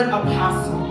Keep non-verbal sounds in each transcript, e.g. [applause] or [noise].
would Apostle.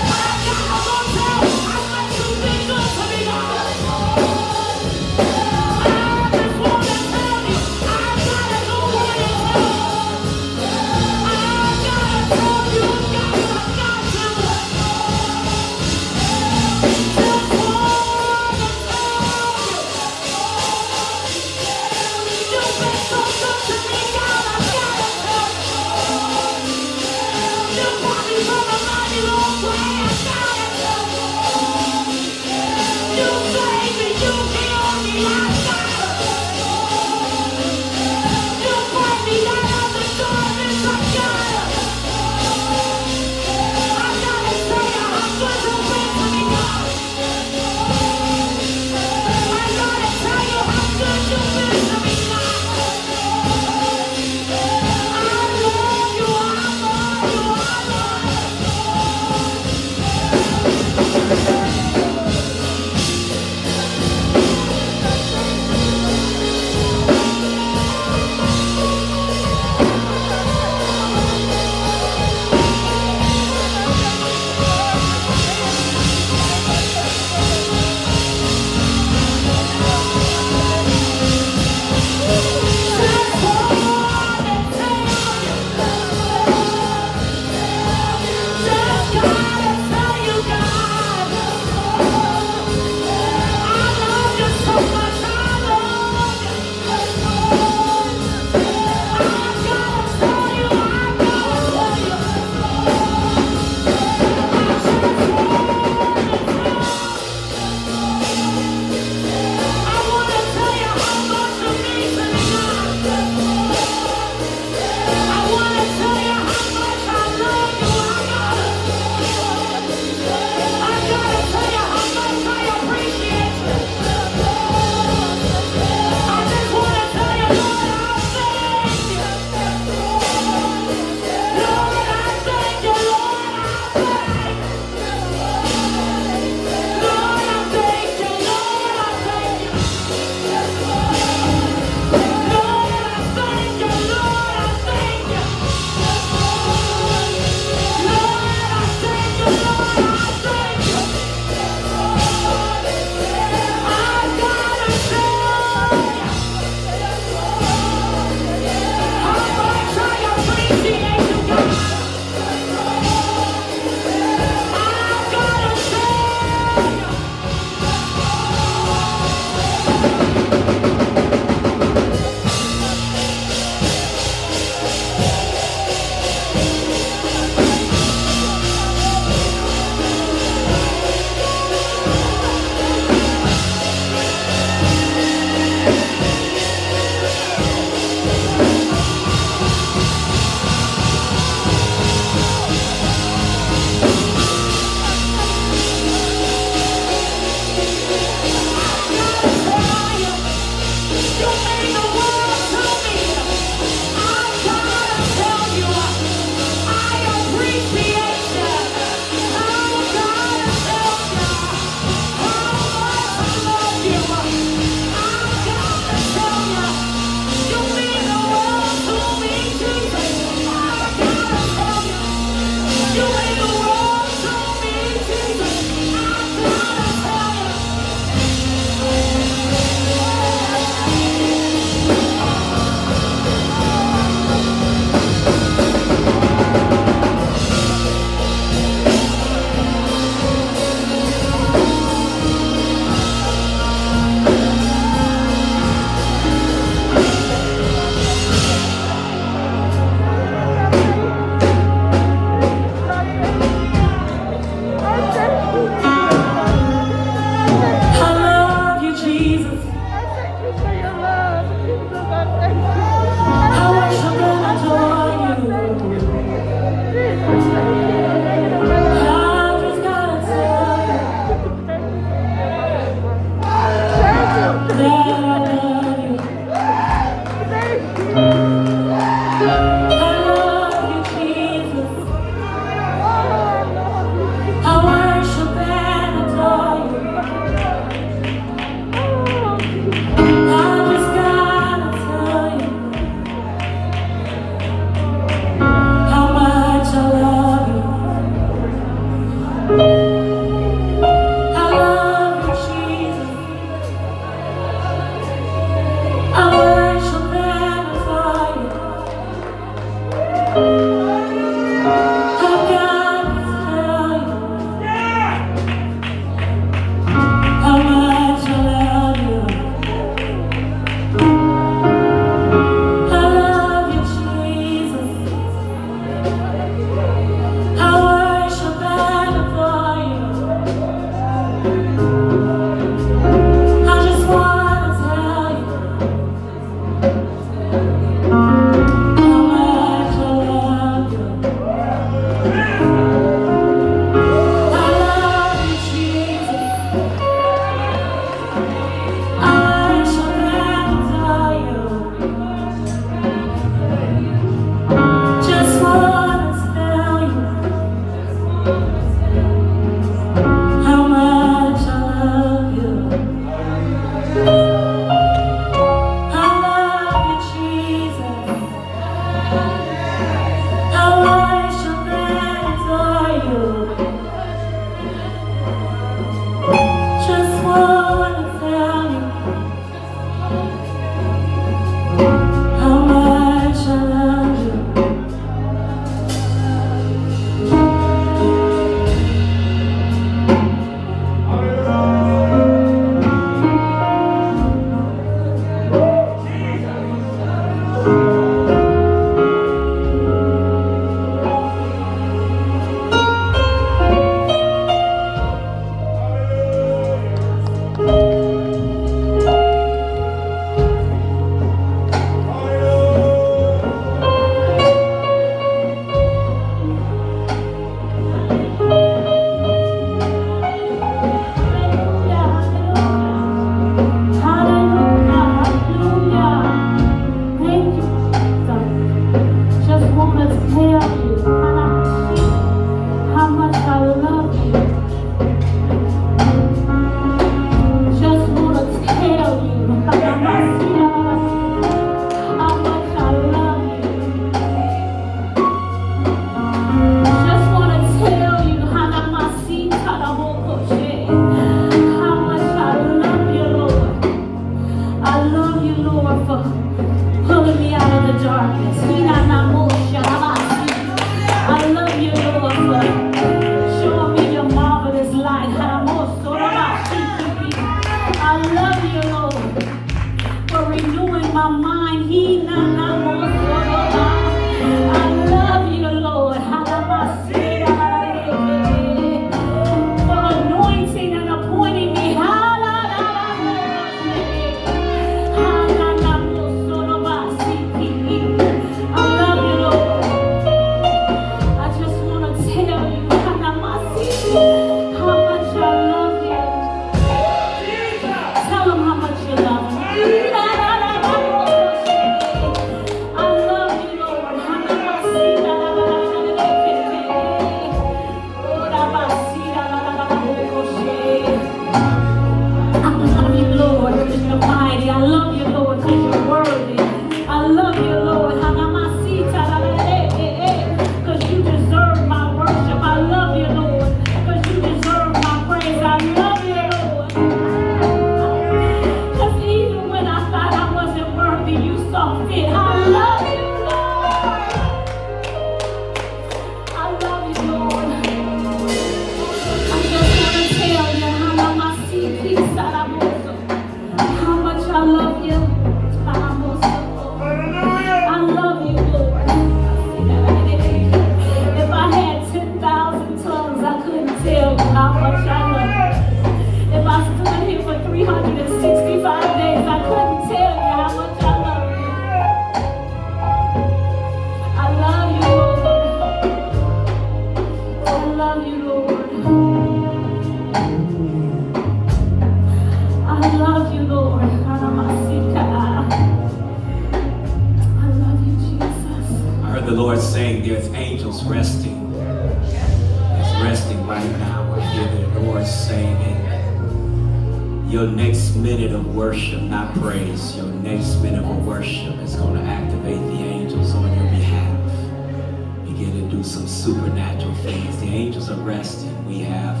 do some supernatural things. The angels are resting. We have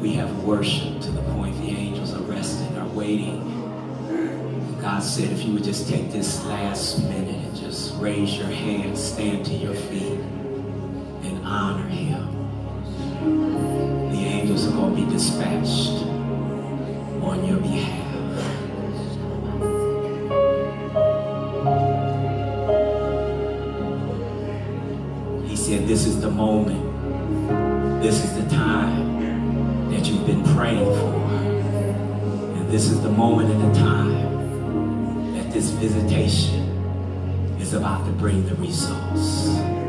we have worship to the point the angels are resting, are waiting. God said, if you would just take this last minute and just raise your hand, stand to your feet, and honor him. The angels are going to be dispatched on your behalf. this visitation is about to bring the results.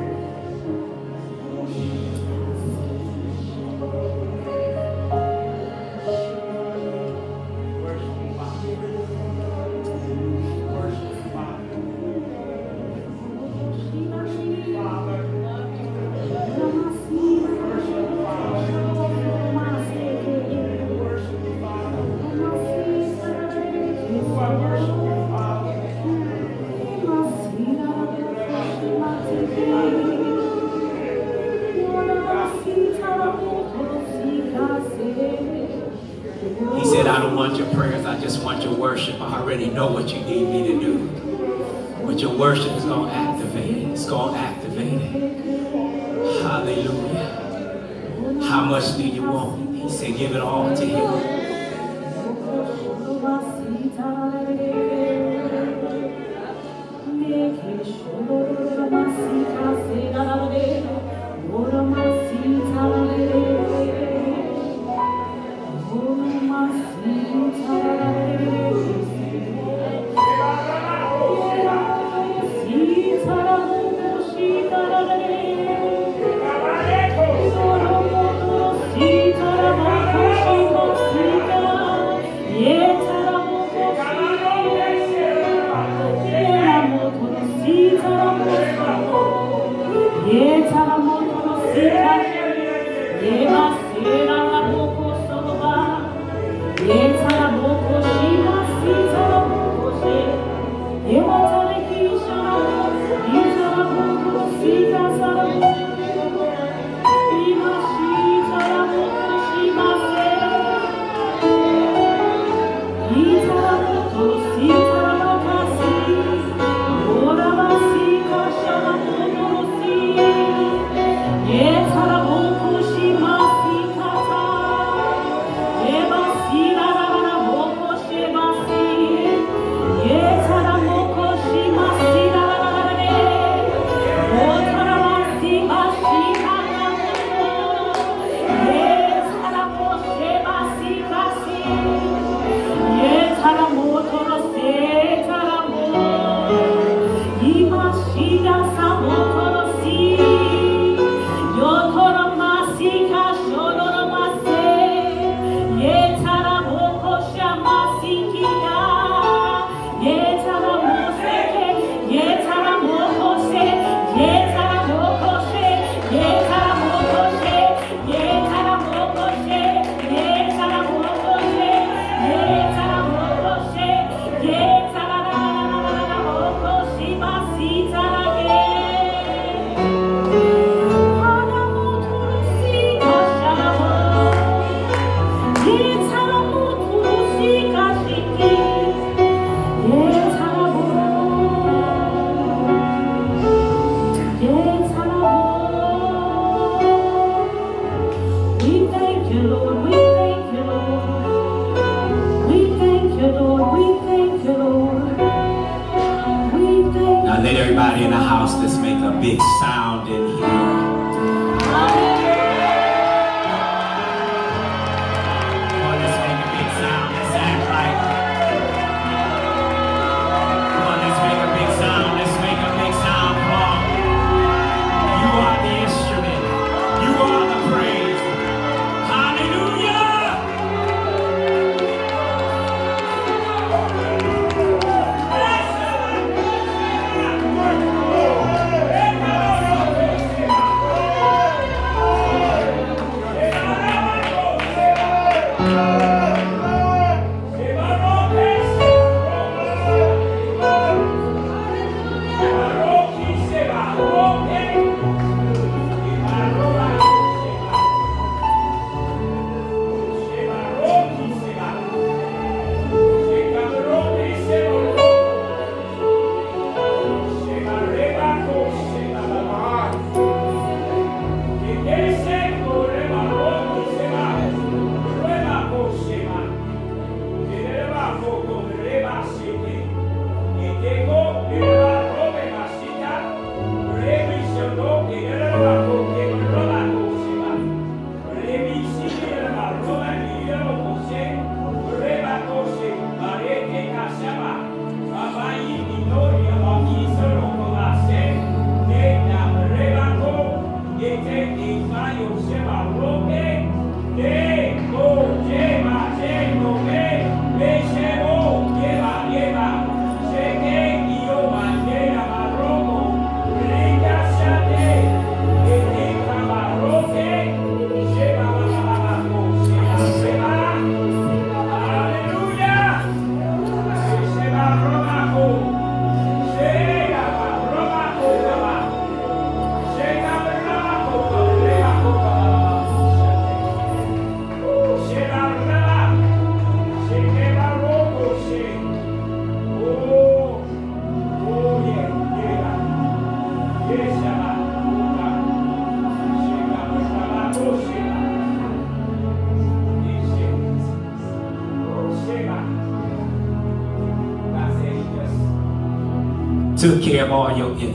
Care of all your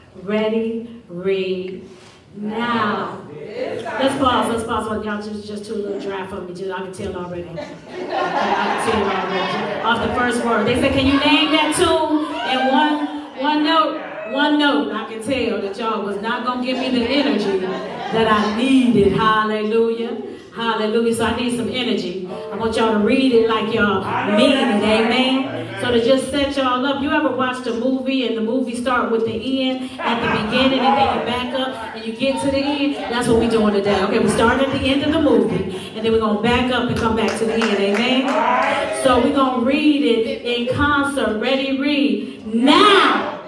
Ready, read. Now, let's pause. Let's pause. Y'all just just too little dry for me. Just I can tell already. I can tell already. Off the first word, they said, "Can you name that tune in one one note?" One note. I can tell that y'all was not gonna give me the energy that I needed. Hallelujah. Hallelujah. So I need some energy. I want y'all to read it like y'all mean it. Amen. So to just set y'all up. You ever watched a movie and the movie start with the end at the beginning and then you back up and you get to the end? That's what we're doing today. Okay, we start at the end of the movie and then we're going to back up and come back to the end. Amen. So we're going to read it in concert. Ready, read. Now.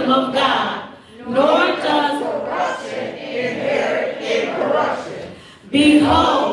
Of God, nor does Behold,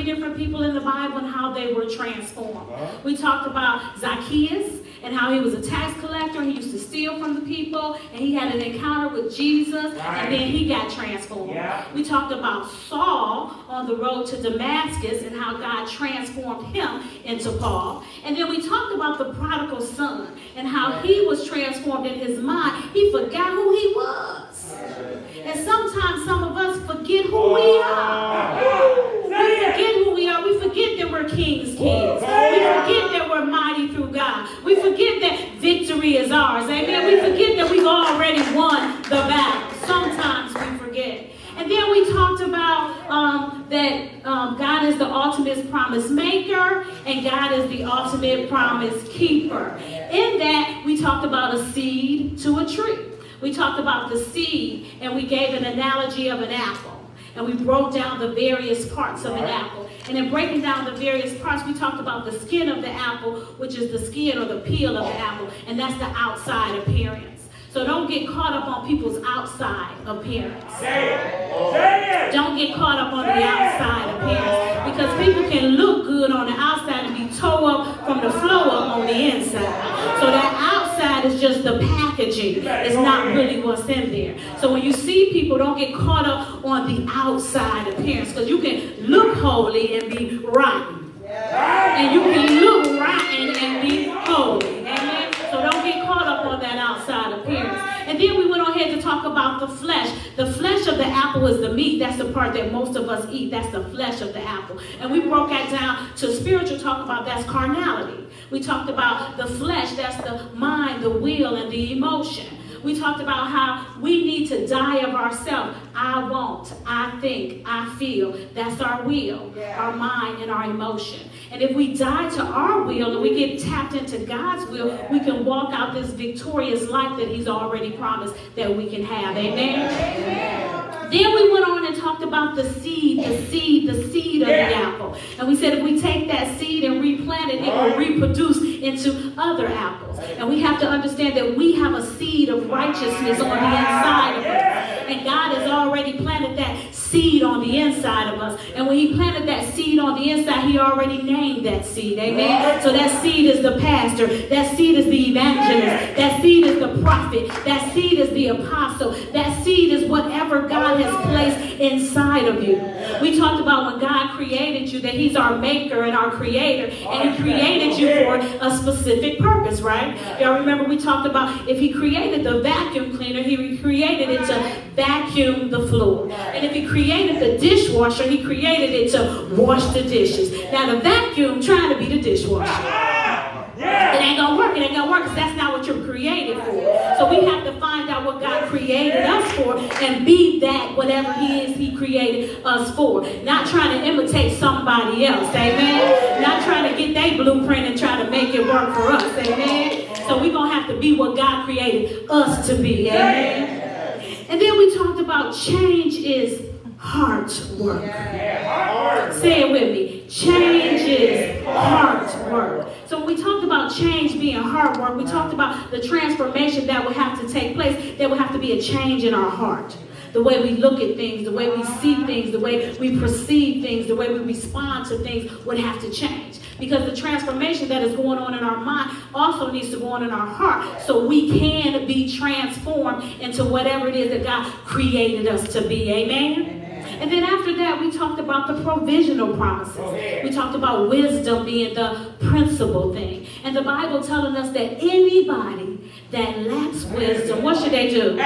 three different people in the Bible and how they were transformed. Uh-huh. We talked about Zacchaeus and how he was a tax collector. He used to steal from the people and he had an encounter with Jesus Right. and then he got transformed. Yeah. We talked about Saul on the road to Damascus and how God transformed him into Paul. And then we talked about the prodigal son and how he was transformed in his mind. He forgot who he was. And sometimes some of us forget who we are. We forget who we are. We forget that we're king's kids. We forget that we're mighty through God. We forget that victory is ours. Amen. We forget that we've already won the battle. Sometimes we forget. And then we talked about um, that um, God is the ultimate promise maker and God is the ultimate promise keeper. In that, we talked about a seed to a tree. We talked about the seed and we gave an analogy of an apple. And we broke down the various parts of an apple. And in breaking down the various parts, we talked about the skin of the apple, which is the skin or the peel of the apple, and that's the outside appearance. So don't get caught up on people's outside appearance. Say it. Say it. Don't get caught up on the outside appearance because people can look good on the outside and be toe up from the flow up on the inside. So that outside is just the packaging. It's not really what's in there. So when you see people, don't get caught up on the outside appearance because you can look holy and be rotten. And you can look rotten and be holy. Amen. So don't get caught up on that outside appearance. And then we went on ahead to talk about the flesh. The flesh of the apple is the meat. That's the part that most of us eat. That's the flesh of the apple. And we broke that down to spiritual talk about that's carnality. We talked about the flesh, that's the mind, the will, and the emotion. We talked about how we need to die of ourselves. I want, I think, I feel. That's our will, our mind, and our emotion. And if we die to our will and we get tapped into God's will, we can walk out this victorious life that He's already promised that we can have. Amen. Then we went on and talked about the seed, the seed, the seed of the apple. And we said if we take that seed and replant it, it will reproduce into other apples. And we have to understand that we have a seed of righteousness on the inside of us. And God has already planted that seed on the inside of us. And when he planted that seed on the inside, he already named that seed. Amen. So that seed is the pastor. That seed is the evangelist. That seed is the prophet. That seed is the apostle. That seed is whatever God has placed inside of you. We talked about when God created you that he's our maker and our creator. And he created you for a specific purpose, right? Y'all remember we talked about if he created the vacuum cleaner, he created it to vacuum the floor. And if he created the dishwasher, he created it to wash the dishes. Now the vacuum trying to be the dishwasher. It ain't gonna work. It ain't gonna work because that's not what you're created for. So we have to find out what God created us for and be that whatever He is He created us for. Not trying to imitate somebody else. Amen. Not trying to get their blueprint and try to make it work for us. Amen. So we're gonna have to be what God created us to be. Amen. And then we talked about change is heart work. Say it with me. Change is heart work. So when we talked about change being heart work, we talked about the transformation that would have to take place. There would have to be a change in our heart. the way we look at things, the way we see things, the way we perceive things, the way we respond to things would have to change. Because the transformation that is going on in our mind also needs to go on in our heart so we can be transformed into whatever it is that God created us to be. Amen? And then after that, we talked about the provisional promises. We talked about wisdom being the principal thing. And the Bible telling us that anybody that lacks wisdom, what should they do?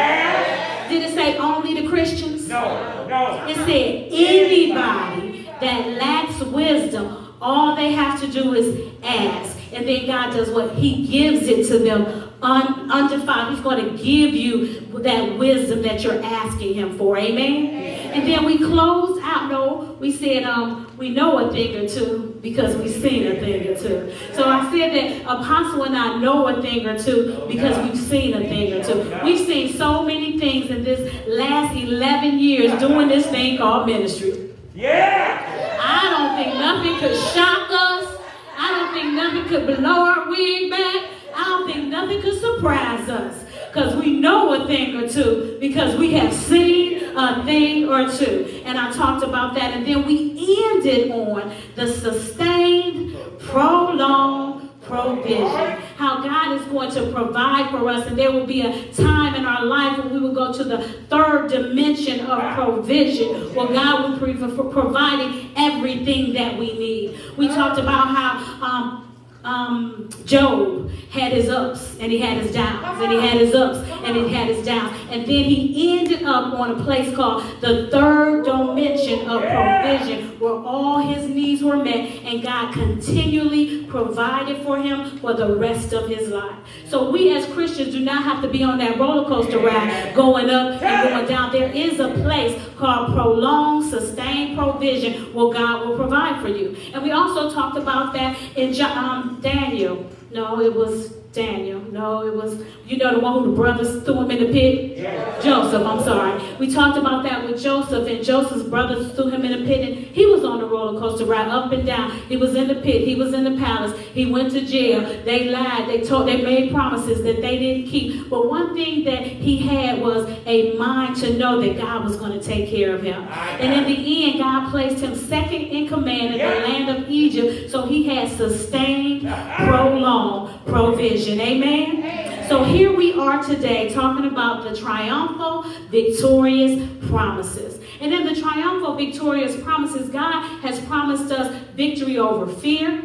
Did it say only the Christians? No, no. It said anybody that lacks wisdom, all they have to do is ask. And then God does what? He gives it to them un, undefiled. He's going to give you that wisdom that you're asking him for. Amen? And then we closed out, no, we said um, we know a thing or two because we've seen a thing or two. So I said that Apostle and I know a thing or two because we've seen a thing or two. We've seen so many things in this last 11 years doing this thing called ministry. Yeah. I don't think nothing could shock us. I don't think nothing could blow our wig back. I don't think nothing could surprise us because we know a thing or two because we have seen a thing or two. And I talked about that. And then we ended on the sustained, prolonged provision. How God is going to provide for us. And there will be a time in our life when we will go to the third dimension of provision where God will be providing everything that we need. We talked about how um, um, Job had his ups and he had his downs and he had his ups and he had his downs. And then he ended up on a place called the third dimension of provision where all his needs were met and God continually provided for him for the rest of his life. So we as Christians do not have to be on that roller coaster ride going up and going down. There is a place called prolonged, sustained provision where God will provide for you. And we also talked about that in um, Daniel. No, it was Daniel. No, it was, you know, the one who the brothers threw him in the pit? Yeah. Joseph, I'm sorry. We talked about that with Joseph, and Joseph's brothers threw him in the pit, and he was on the roller coaster ride up and down. He was in the pit. He was in the palace. He went to jail. They lied. They told, they made promises that they didn't keep. But one thing that he had was a mind to know that God was going to take care of him. And in the end, God placed him second in command in the land of Egypt, so he had sustained, prolonged provision. Amen. So here we are today talking about the triumphal, victorious promises. And in the triumphal, victorious promises, God has promised us victory over fear,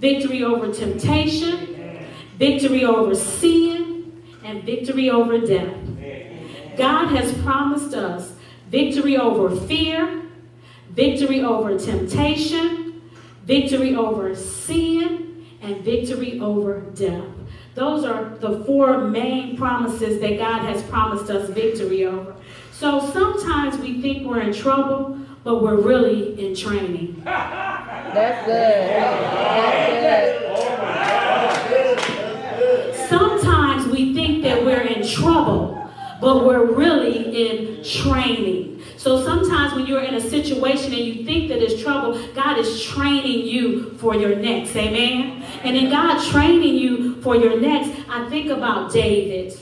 victory over temptation, victory over sin, and victory over death. God has promised us victory over fear, victory over temptation, victory over sin, and victory over death. Those are the four main promises that God has promised us victory over. So sometimes we think we're in trouble, but we're really in training. That's good. That's good. Sometimes we think that we're in trouble, but we're really in training. So sometimes when you're in a situation and you think that it's trouble, God is training you for your next. Amen? And in God training you for your next, I think about David.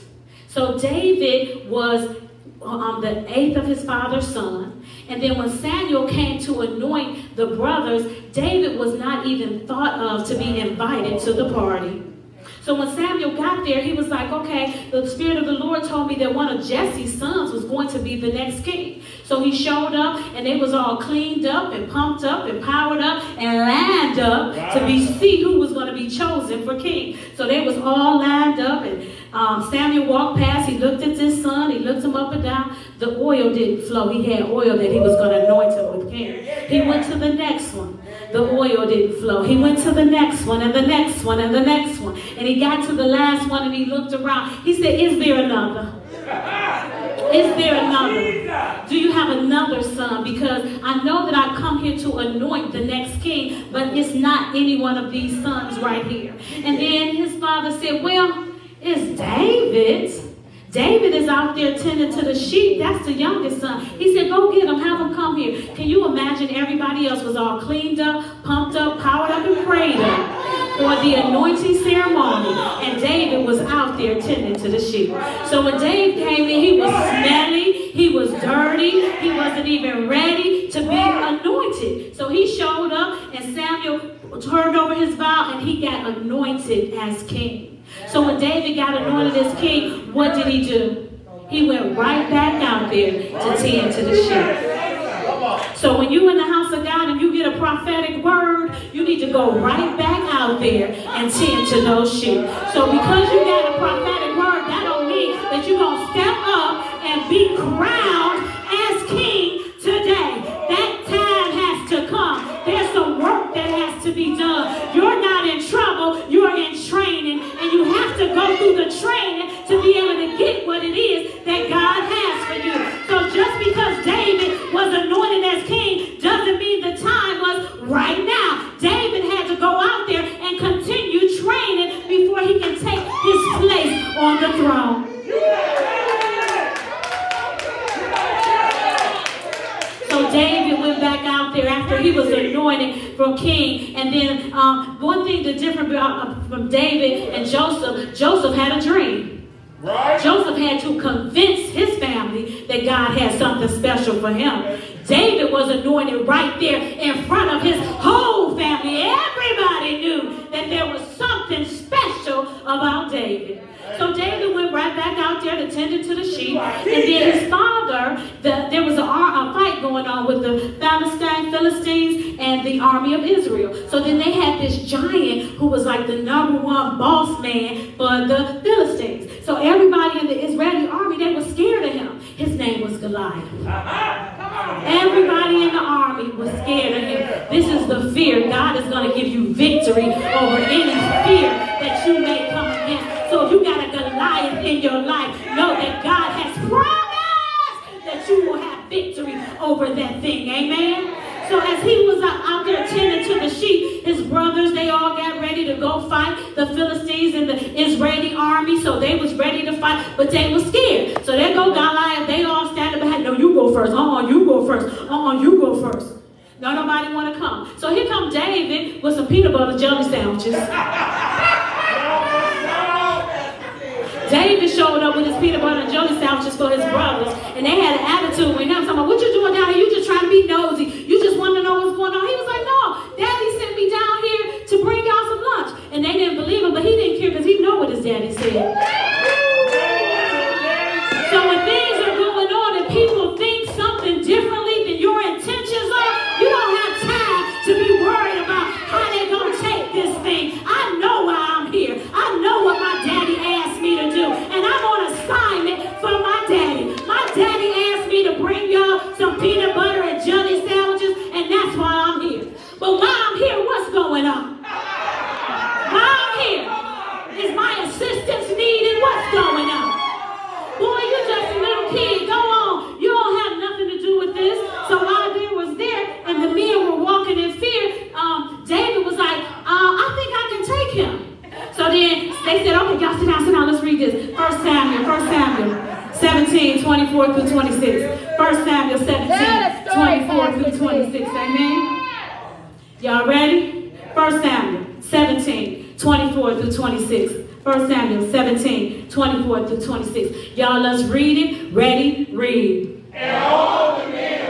So David was um, the eighth of his father's son. And then when Samuel came to anoint the brothers, David was not even thought of to be invited to the party. So when Samuel got there, he was like, okay, the Spirit of the Lord told me that one of Jesse's sons was going to be the next king. So he showed up and they was all cleaned up and pumped up and powered up and lined up wow. to be see who was going to be chosen for king. So they was all lined up and um, Samuel walked past. He looked at his son. He looked him up and down. The oil didn't flow. He had oil that he was going to anoint him with king. He went to the next one the oil didn't flow. He went to the next one and the next one and the next one. And he got to the last one and he looked around. He said, Is there another? [laughs] Is there another? Do you have another son? Because I know that I come here to anoint the next king, but it's not any one of these sons right here. And then his father said, Well, it's David. David is out there tending to the sheep. That's the youngest son. He said, go get him. Have him come here. Can you imagine everybody else was all cleaned up, pumped up, powered up, and prayed up? for the anointing ceremony, and David was out there tending to the sheep. So when David came in, he was smelly, he was dirty, he wasn't even ready to be anointed. So he showed up, and Samuel turned over his vow, and he got anointed as king. So when David got anointed as king, what did he do? He went right back out there to tend to the sheep. So when you're in the house of God and you get a prophetic word, you need to go right back out there and tend to those sheep. So because you got a prophetic word, that don't mean that you're going to step up and be crowned as king today. That time has to come. There's some work that has to be done. You're not go through the training to be able to get what it is that God has for you. So just because David was anointed as king doesn't mean the time was right now. David had to go out there and continue training before he can take his place on the throne. So David there after he was anointed from king. And then um, one thing that's different uh, from David and Joseph, Joseph had a dream. Right? Joseph had to convince his family that God had something special for him. David was anointed right there in front of his whole family. Everybody knew that there was something special about David. So David went right back out there to tend to the sheep. And then his father, the, there was a, a fight going on with the Philistine, Philistines and the army of Israel. So then they had this giant who was like the number one boss man for the Philistines. So everybody in the Israeli army, they were scared of him. His name was Goliath. Everybody in the army was scared of him. This is the fear. God is going to give you victory over any fear that you may in your life, know that God has promised that you will have victory over that thing. Amen. So as he was out there tending to the sheep, his brothers, they all got ready to go fight the Philistines and the Israeli army. So they was ready to fight, but they was scared. So they go Goliath, they all standing behind. No, you go first. Uh-uh, you go first. Uh-uh, you go first. No, nobody want to come. So here come David with some peanut butter jelly sandwiches. [laughs] David showed up with his peanut butter and jelly sandwiches for his brothers, and they had an attitude with him. Talking about, what you doing down here? You just trying to be nosy. You just want to know what's going on. He was like, no, Daddy sent me down here to bring y'all some lunch. And they didn't believe him, but he didn't care because he know what his daddy said. Going on? While I'm here, is my assistance needed? What's going on? Boy, you're just a little kid. Go on. You don't have nothing to do with this. So while they was there and the men were walking in fear, um, David was like, uh, I think I can take him. So then they said, okay, y'all sit down, sit down. Let's read this. First Samuel, First Samuel 17, 24 through 26. First Samuel 17, 24 through 26. Amen. Y'all ready? First Samuel 17, 24 through 26. 1 Samuel 17, 24 through 26. Y'all, let's read it. Ready? Read. And all the men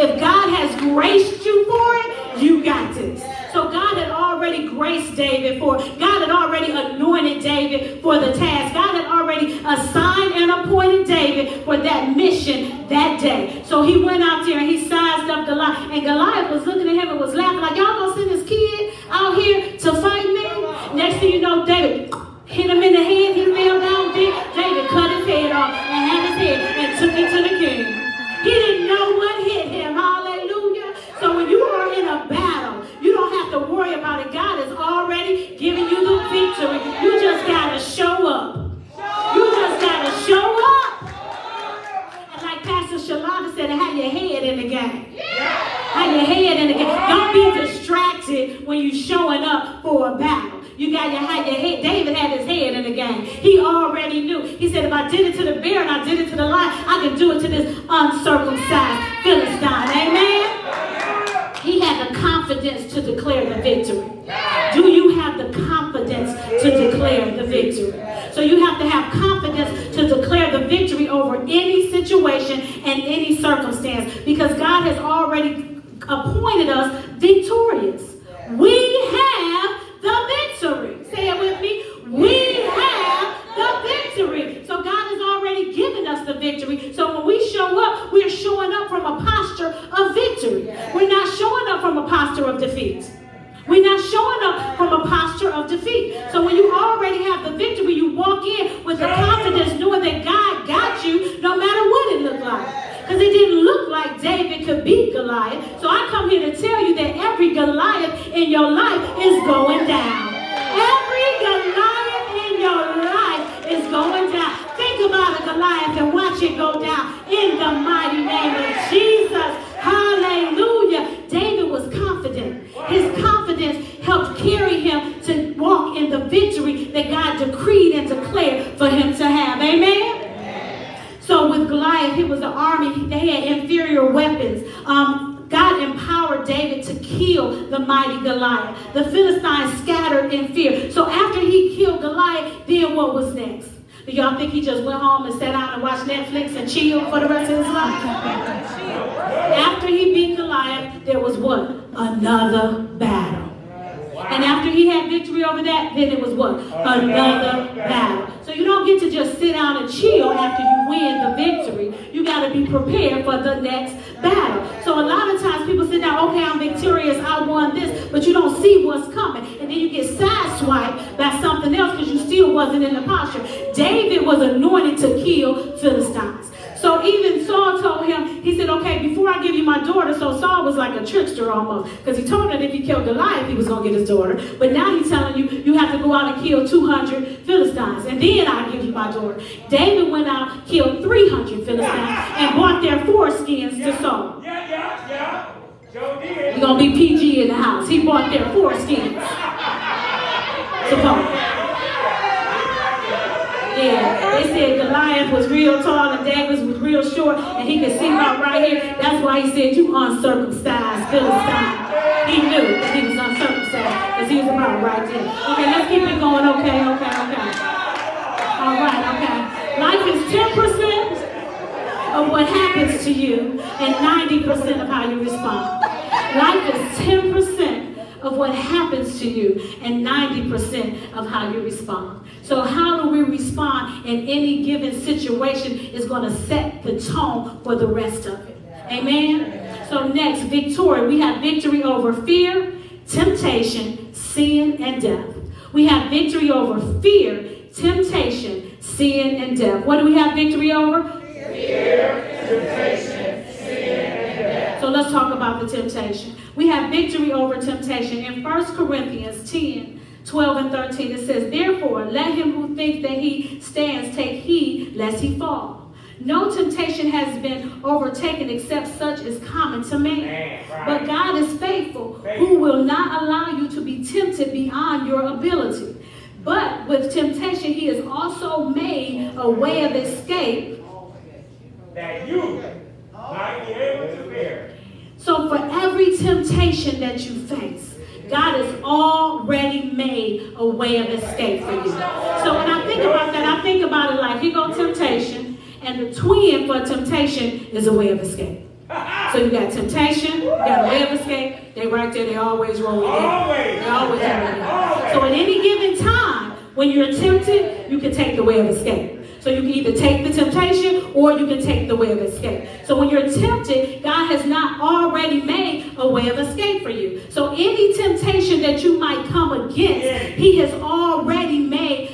If God has graced you for it, you got it. So God had already graced David for.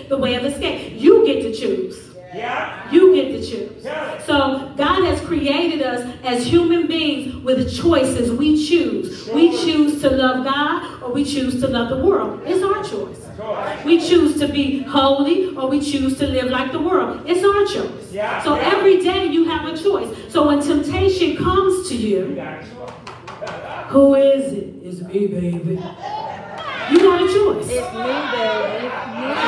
the way of escape. You get to choose. Yeah. You get to choose. Yeah. So God has created us as human beings with choices. We choose. We choose to love God or we choose to love the world. It's our choice. We choose to be holy or we choose to live like the world. It's our choice. Yeah. So yeah. every day you have a choice. So when temptation comes to you, who is it? It's me, baby. You got a choice. It's me, baby.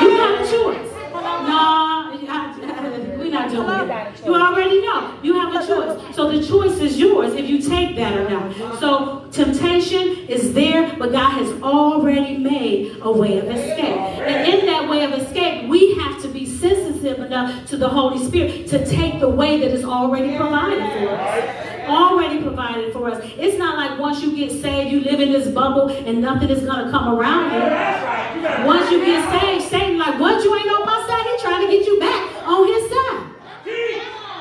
You got a choice. Nah, we're not doing it. You already know. You have a choice. So the choice is yours if you take that or not. So temptation is there, but God has already made a way of escape. And in that way of escape, we have to be sensitive enough to the Holy Spirit to take the way that is already provided for us already provided for us. It's not like once you get saved, you live in this bubble and nothing is going to come around you. Once you get saved, Satan like, what, you ain't on my side? He trying to get you back on his side.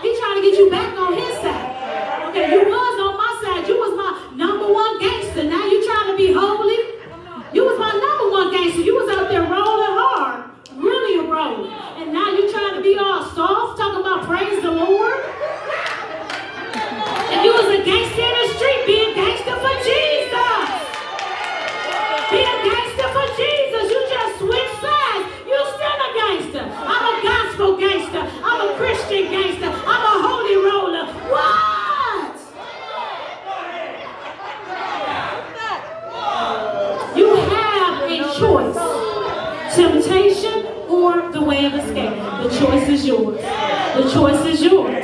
He trying to get you back on his side. Okay, you was on my side. You was my number one gangster. Now you trying to be holy. You was my number one gangster. You was out there rolling hard, really rolling. And now you trying to be all soft, talking about praise for Jesus. Be a gangster for Jesus. You just switch sides. You still a gangster. I'm a gospel gangster. I'm a Christian gangster. I'm a holy roller. What? You have a choice. Temptation or the way of escape. The choice is yours. The choice is yours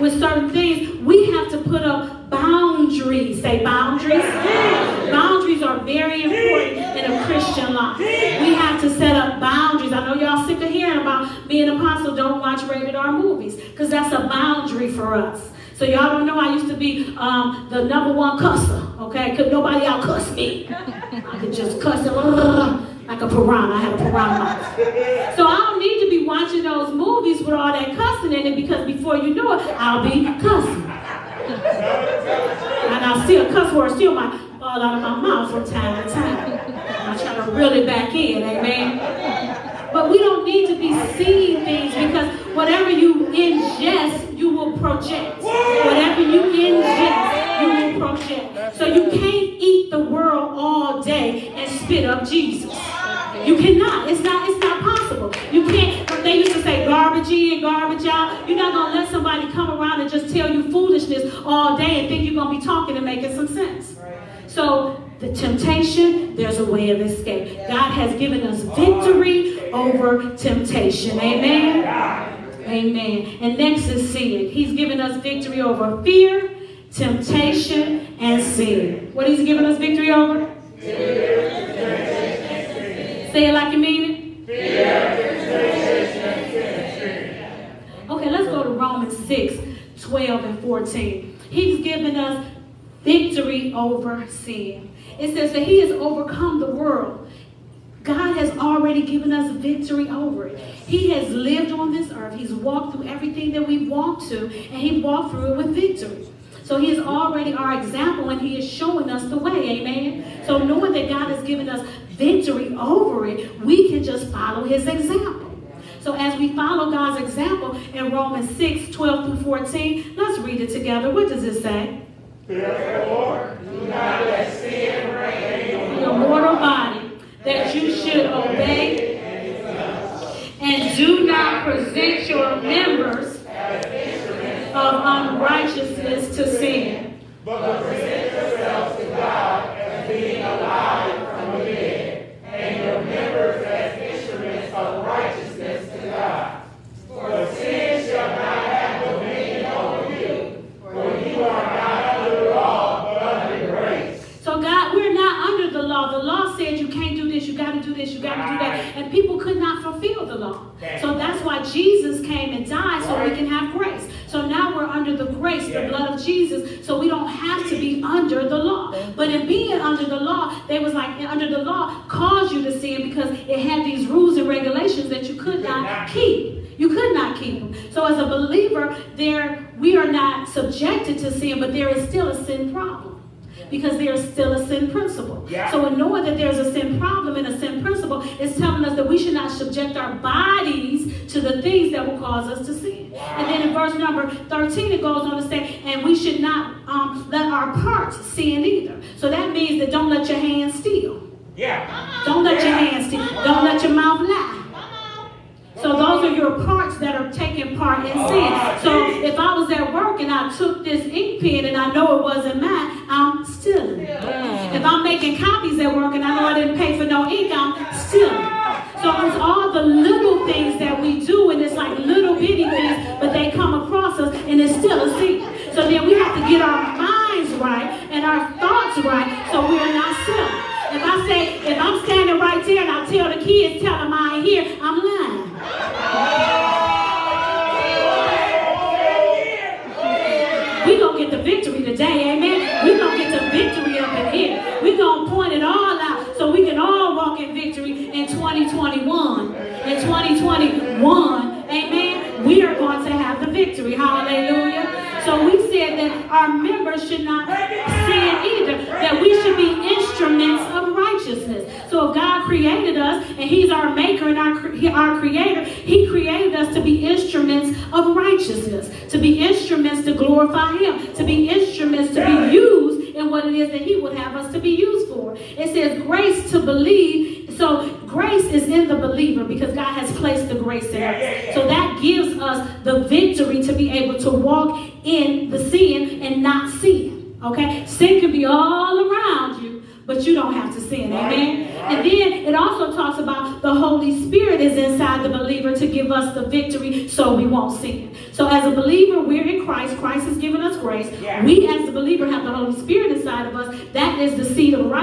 with certain things, we have to put up boundaries. Say boundaries. Boundaries are very important in a Christian life. We have to set up boundaries. I know y'all sick of hearing about being and Apostle don't watch rated R movies because that's a boundary for us. So y'all don't know I used to be um, the number one cusser, okay? Could nobody out cuss me. I could just cuss like a piranha. I had a piranha. So I don't need to be watching those movies with all that cussing in it because before you know it, I'll be cussing. And I'll see a cuss word still my, fall out of my mouth from time to time. I try to reel it back in, amen. But we don't need to be seeing things because whatever you ingest, you will project. Whatever you ingest, you will project. So you can't eat the world all day and spit up Jesus. You cannot. It's not. It's not possible. You can't. They used to say garbage in, garbage out. You're not gonna let somebody come around and just tell you foolishness all day and think you're gonna be talking and making some sense. So the temptation, there's a way of escape. God has given us victory over temptation. Amen. Amen. And next is sin. He's given us victory over fear, temptation, and sin. What he's given us victory over? Say it like you mean it. Okay, let's go to Romans 6, 12 and 14. He's given us victory over sin. It says that he has overcome the world. God has already given us victory over it. He has lived on this earth. He's walked through everything that we've walked to, and he walked through it with victory. So he is already our example, and he is showing us the way. Amen. So knowing that God has given us victory over it, we can just follow his example. So as we follow God's example in Romans 6, 12 through 14, let's read it together. What does it say? Therefore, do not let sin reign in Your mortal body, that you should obey, and do not present your members of unrighteousness to sin. but present yourselves to God as being alive from the dead, and your members do this, you got to do that. And people could not fulfill the law. So that's why Jesus came and died so we can have grace. So now we're under the grace, the blood of Jesus, so we don't have to be under the law. But in being under the law, they was like under the law caused you to sin because it had these rules and regulations that you could not keep. You could not keep them. So as a believer, there we are not subjected to sin, but there is still a sin problem because there is still a sin principle. Yeah. So in knowing that there's a sin problem and a sin principle, it's telling us that we should not subject our bodies to the things that will cause us to sin. And then in verse number 13, it goes on to say, and we should not um, let our parts sin either. So that means that don't let your hands steal. Yeah. Don't let your hands steal. Don't let your mouth lie. So those are your parts that are taking part in sin. So if I was at work and I took this ink pen and I know it wasn't mine, I'm stealing. If I'm making copies at work and I know I didn't pay for no ink, I'm stealing. So it's all the little things that we do, and it's like little bitty things, but they come across us, and it's still a sin. So then we have to get our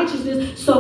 righteousness so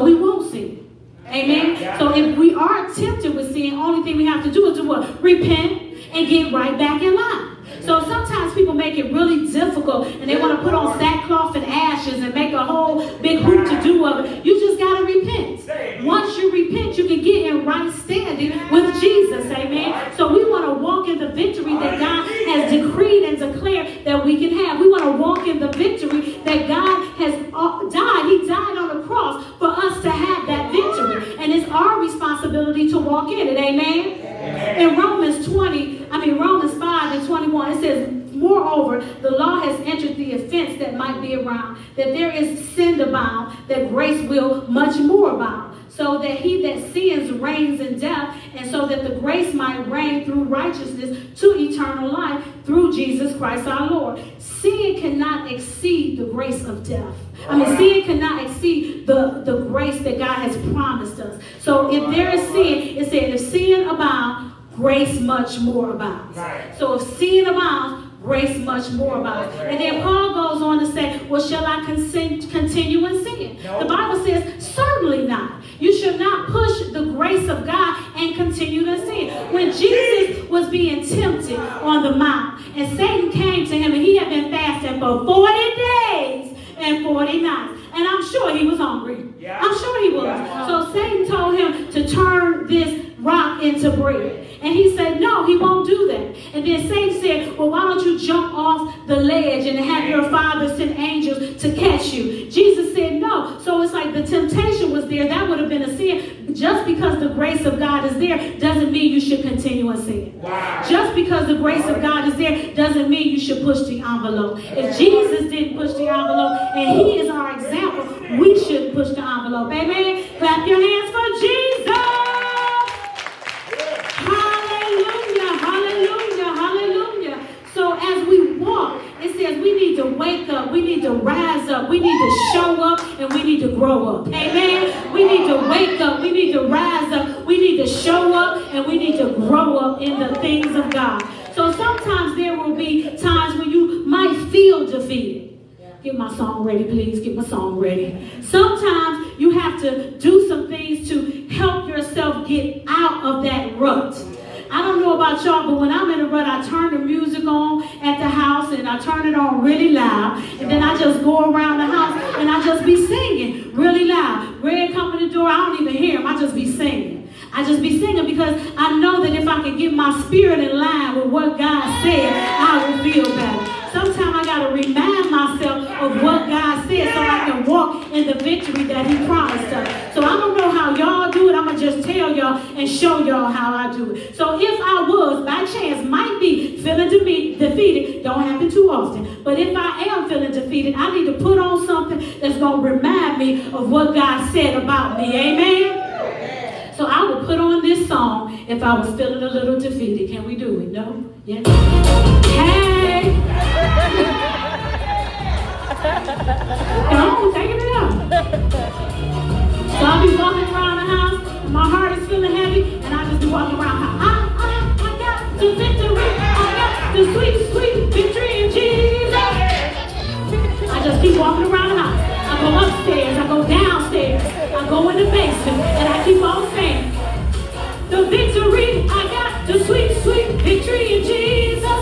Victory in Jesus.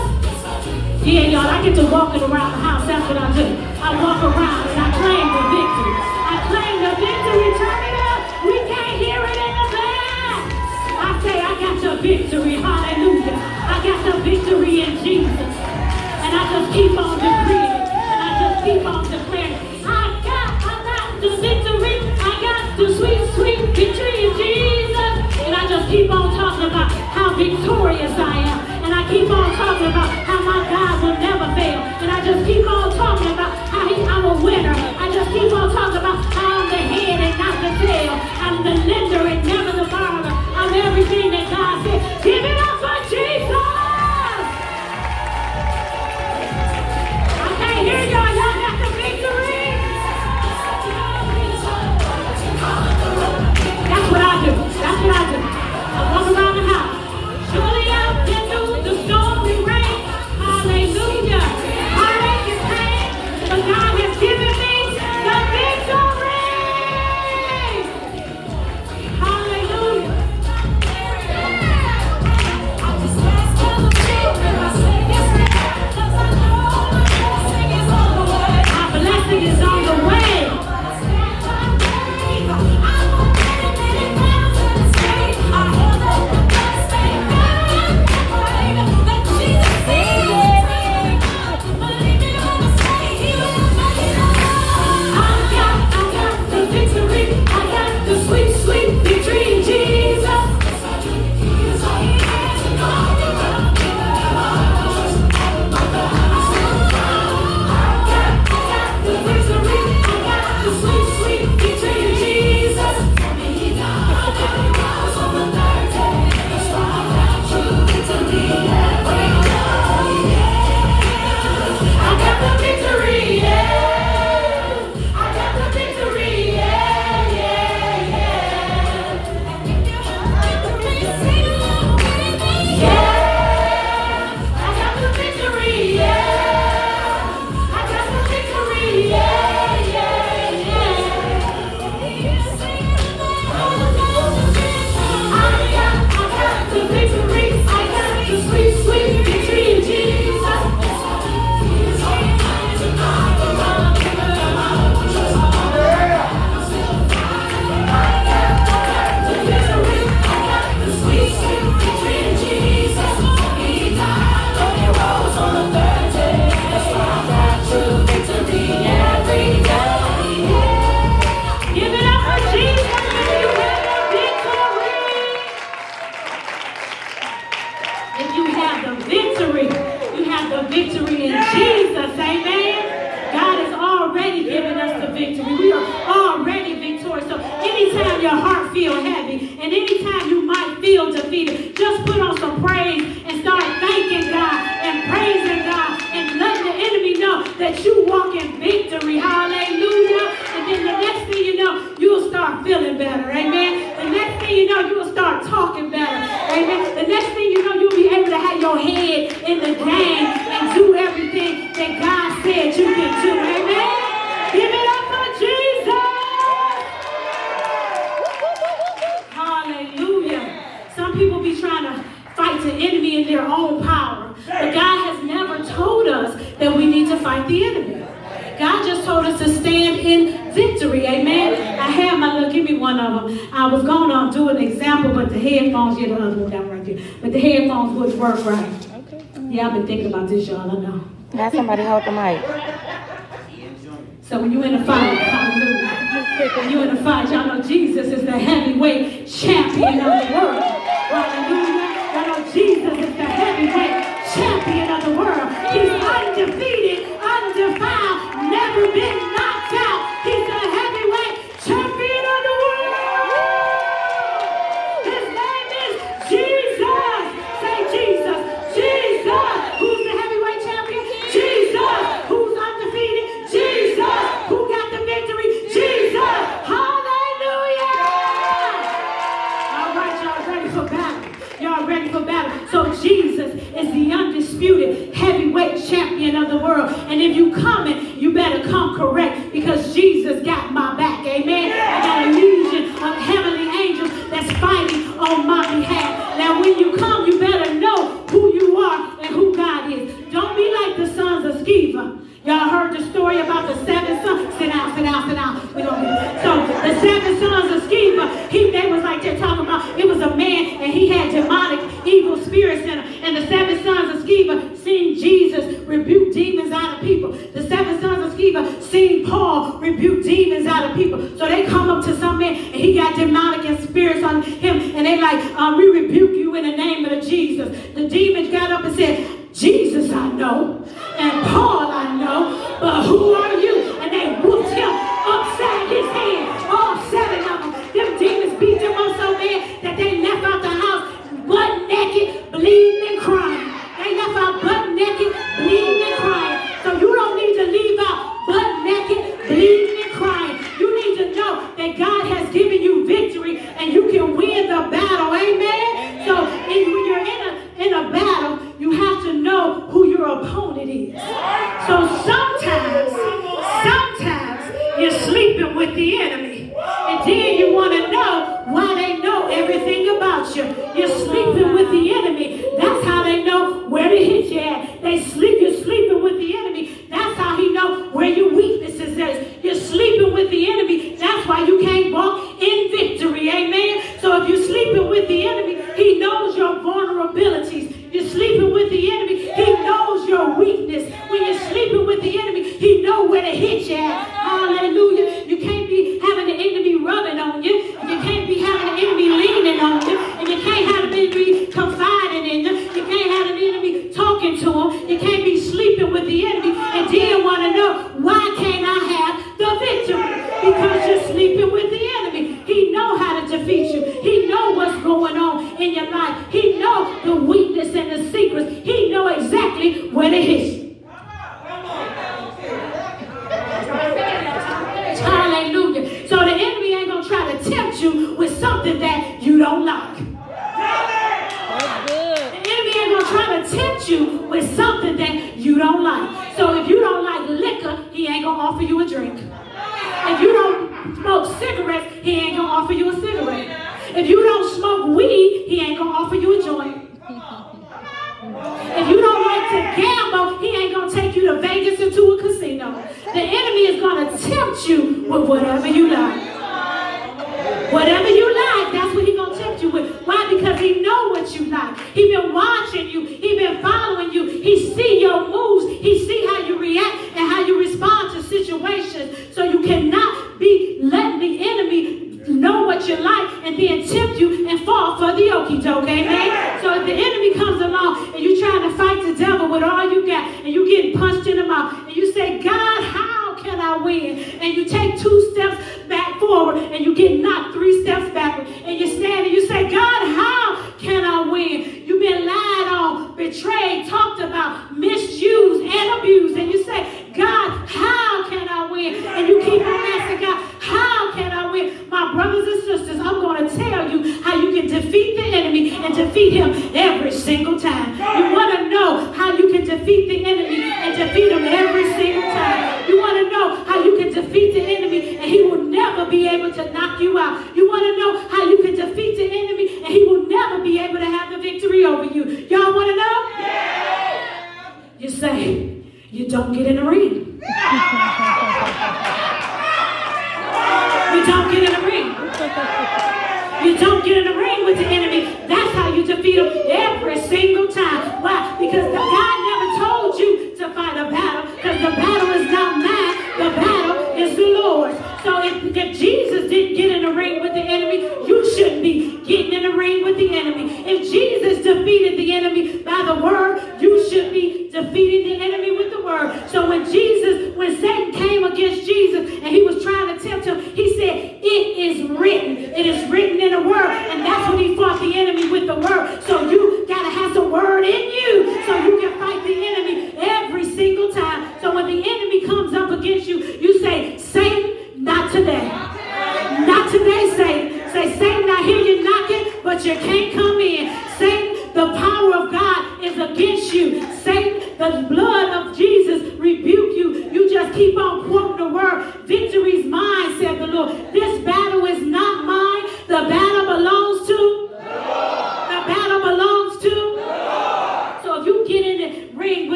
Yeah, y'all, I get to walking around the house. That's what I do. I walk around and I claim the victory. I claim the victory. Turn it up. We can't hear it in the back. I say I got the victory. Hallelujah. I got the victory in Jesus. And I just keep on decreeing. And I just keep on declaring. I got, I got the victory. I got the sweet, sweet victory in Jesus. And I just keep on talking about it victorious I am. And I keep on talking about how my God will never fail. And I just keep on talking about demonic and spirits on him. And they like, uh, we rebuke you in the name of Jesus. The demon got up and said, Jesus I know, and Paul I know, but who are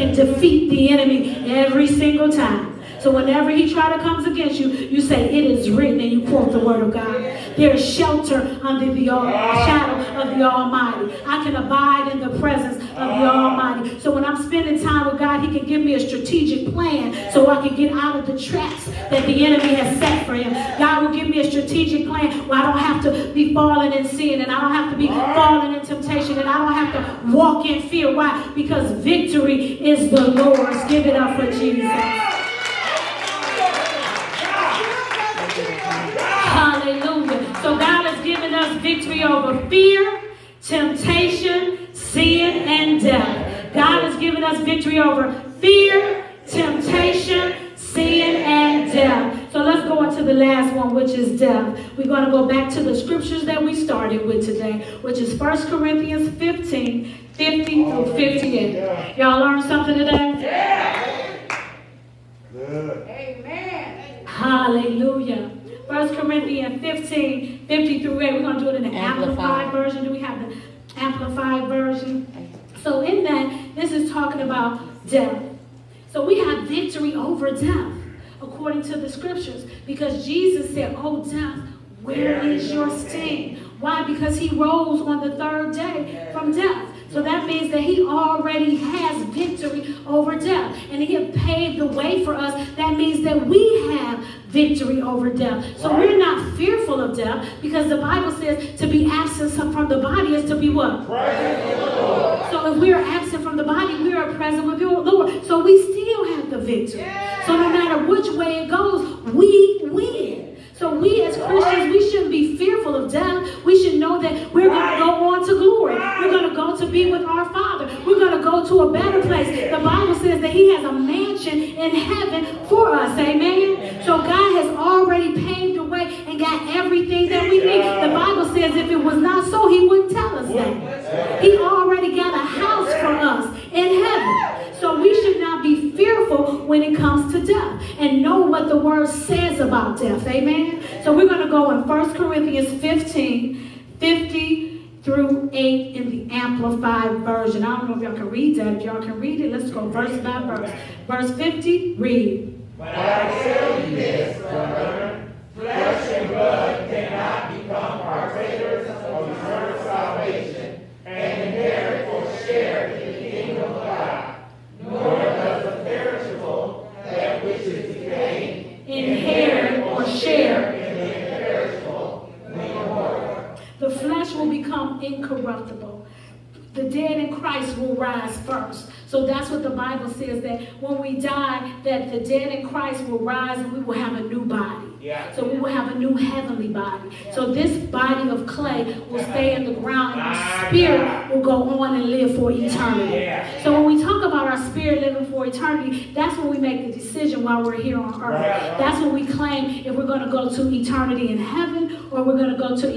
can defeat the enemy every single time. So whenever he try to comes against you, you say, it is written, and you quote the word of God. There is shelter under the shadow of the Almighty. I can abide in the presence of the Almighty. So when I'm spending time with God, he can give me a strategic plan so I can get out of the traps that the enemy has set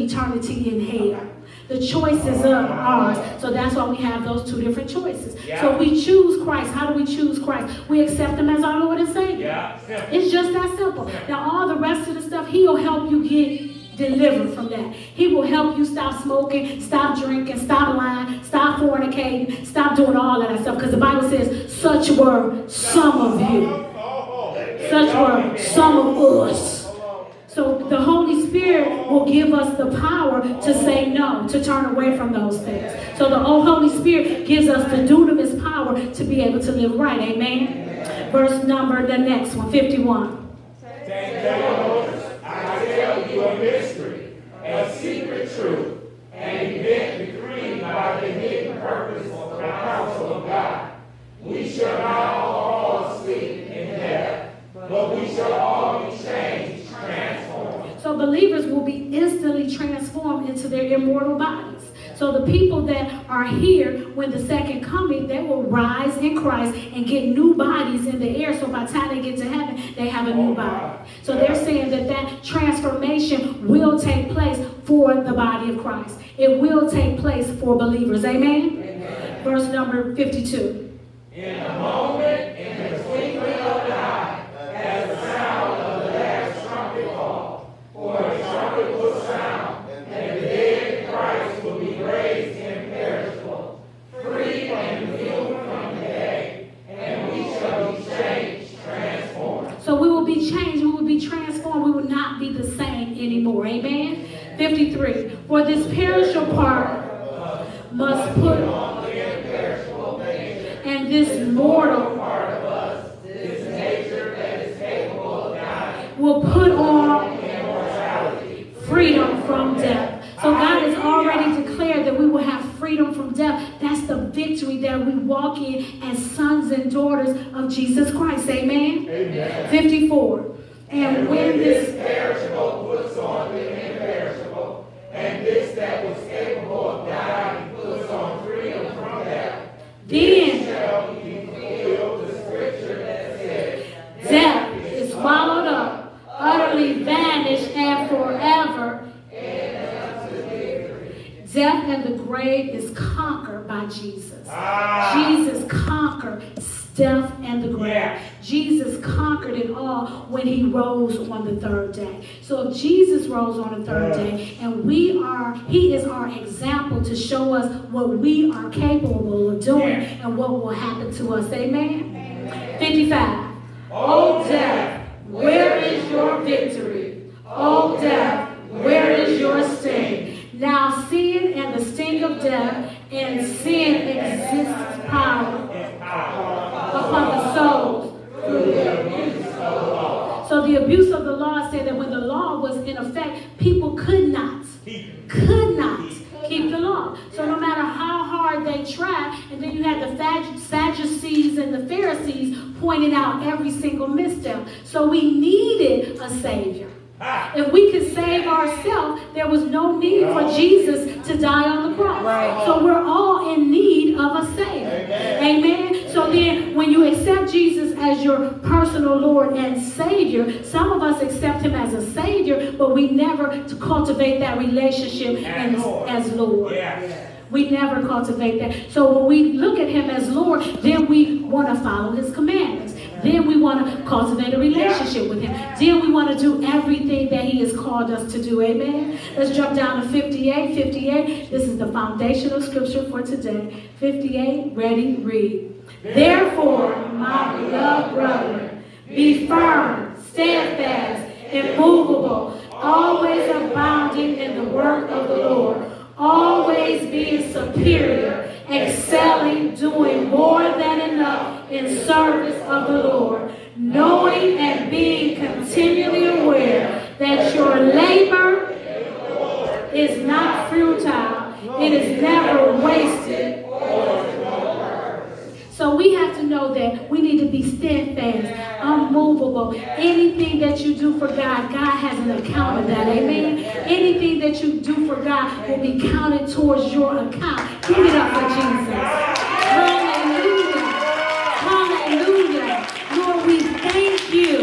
eternity in hell. The choice is ours. So that's why we have those two different choices. Yeah. So we choose Christ. How do we choose Christ? We accept him as our Lord and Savior. Yeah. It's just that simple. Now all the rest of the stuff, he'll help oh, Holy Spirit gives us the dunamis power to be able to live right. Amen. Verse number, the next one, 51. people that are here when the second coming, they will rise in Christ and get new bodies in the air. So by the time they get to heaven, they have a new body. So they're saying that that transformation will take place for the body of Christ. It will take place for believers. Amen? Amen. Verse number 52. 53. For this perishable part must put on the imperishable nature, and this mortal part of us, this nature that is capable of dying, will put on freedom from death. So God has already declared that we will have freedom from death. That's the victory that we walk in as sons and daughters of Jesus Christ. Amen? Amen. 54. And, and when, when this perishable puts on the and this that was capable of dying puts on freedom from death, then shall be fulfilled the scripture that says, Death is swallowed up, utterly vanished, and forever. Death and the grave is conquered by Jesus. Ah. Jesus conquered death and the grave. Yeah. Jesus conquered it all when he rose on the third day. So if Jesus rose on the third day and we are, he is our example to show us what we are capable of doing and what will happen to us. Amen? Amen. 55. O death, where is your victory? O death, where is your sting? Now sin and the sting of death and sin exists power upon the souls so the abuse of the law said that when the law was in effect, people could not, could not keep the law. So no matter how hard they tried, and then you had the Sadducees and the Pharisees pointing out every single misstep. So we needed a Savior. If we could save ourselves, there was no need for Jesus to die on the cross. So we're all in need of a Savior. Amen. So then when you accept Jesus as your personal Lord and Savior, some of us accept him as a Savior, but we never cultivate that relationship as, Lord. As Lord. Yeah. We never cultivate that. So when we look at him as Lord, then we want to follow his commandments. Then we want to cultivate a relationship with him. Then we want to do everything that he has called us to do. Amen. Let's jump down to 58. 58. This is the foundational scripture for today. 58. Ready? Read. Therefore, my beloved brethren, be firm, steadfast, immovable, always abounding in the work of the Lord, always being superior excelling, doing more than enough in service of the Lord, knowing and being continually aware that your labor is not futile, it is never wasted. So we have to know that we need to be steadfast, unmovable. Anything that you do for God, God has an account of that. Amen. Anything that you do for God will be counted towards your account. Give it up for Jesus. Hallelujah. Hallelujah. Lord, we thank you.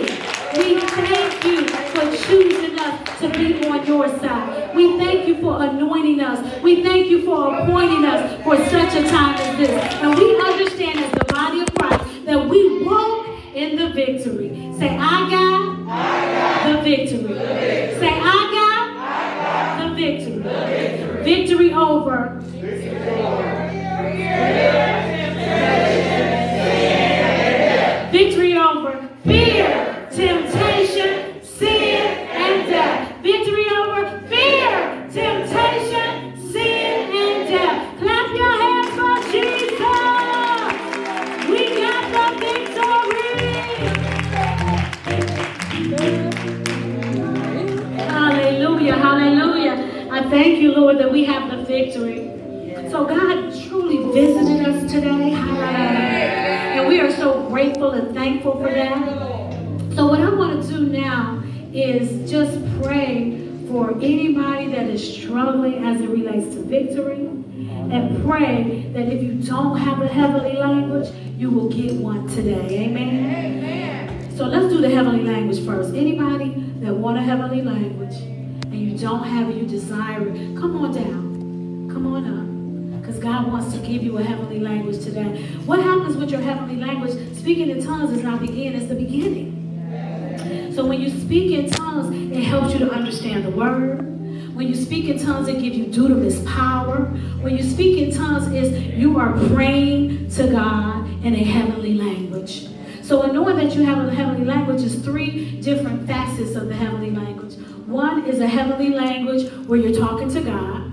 We thank you for choosing us to be on your side. We thank you for anointing us. We thank you for appointing us for such a time as this. And we understand as the body of Christ that we walk in the victory. Say, I got, I got the, victory. the victory. Say, I got, I got the, victory. the victory. Victory over. Victory over. Victory thank you, Lord, that we have the victory. So God truly visited us today. And we are so grateful and thankful for that. So what I want to do now is just pray for anybody that is struggling as it relates to victory. And pray that if you don't have a heavenly language, you will get one today. Amen? Amen. So let's do the heavenly language first. Anybody that want a heavenly language don't have you desire it, come on down. Come on up because God wants to give you a heavenly language today. What happens with your heavenly language? Speaking in tongues is not the end, it's the beginning. So when you speak in tongues, it helps you to understand the word. When you speak in tongues, it gives you dunamis power. When you speak in tongues, is you are praying to God in a heavenly language. So in knowing that you have a heavenly language is three different facets of the heavenly language. One is a heavenly language where you're talking to God.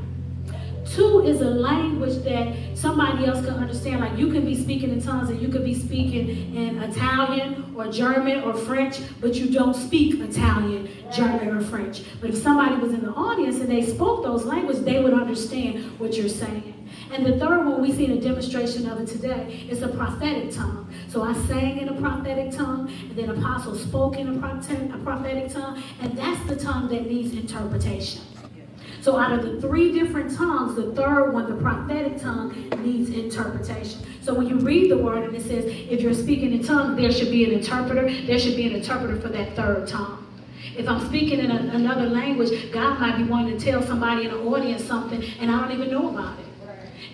Two is a language that somebody else can understand. Like you can be speaking in tongues and you could be speaking in Italian or German or French, but you don't speak Italian, German, or French. But if somebody was in the audience and they spoke those languages, they would understand what you're saying. And the third one, we see a demonstration of it today, is a prophetic tongue. So I sang in a prophetic tongue, and then Apostle spoke in a prophetic tongue, and that's the tongue that needs interpretation. So out of the three different tongues, the third one, the prophetic tongue, needs interpretation. So when you read the word and it says, if you're speaking in tongues, there should be an interpreter. There should be an interpreter for that third tongue. If I'm speaking in a, another language, God might be wanting to tell somebody in the audience something and I don't even know about it.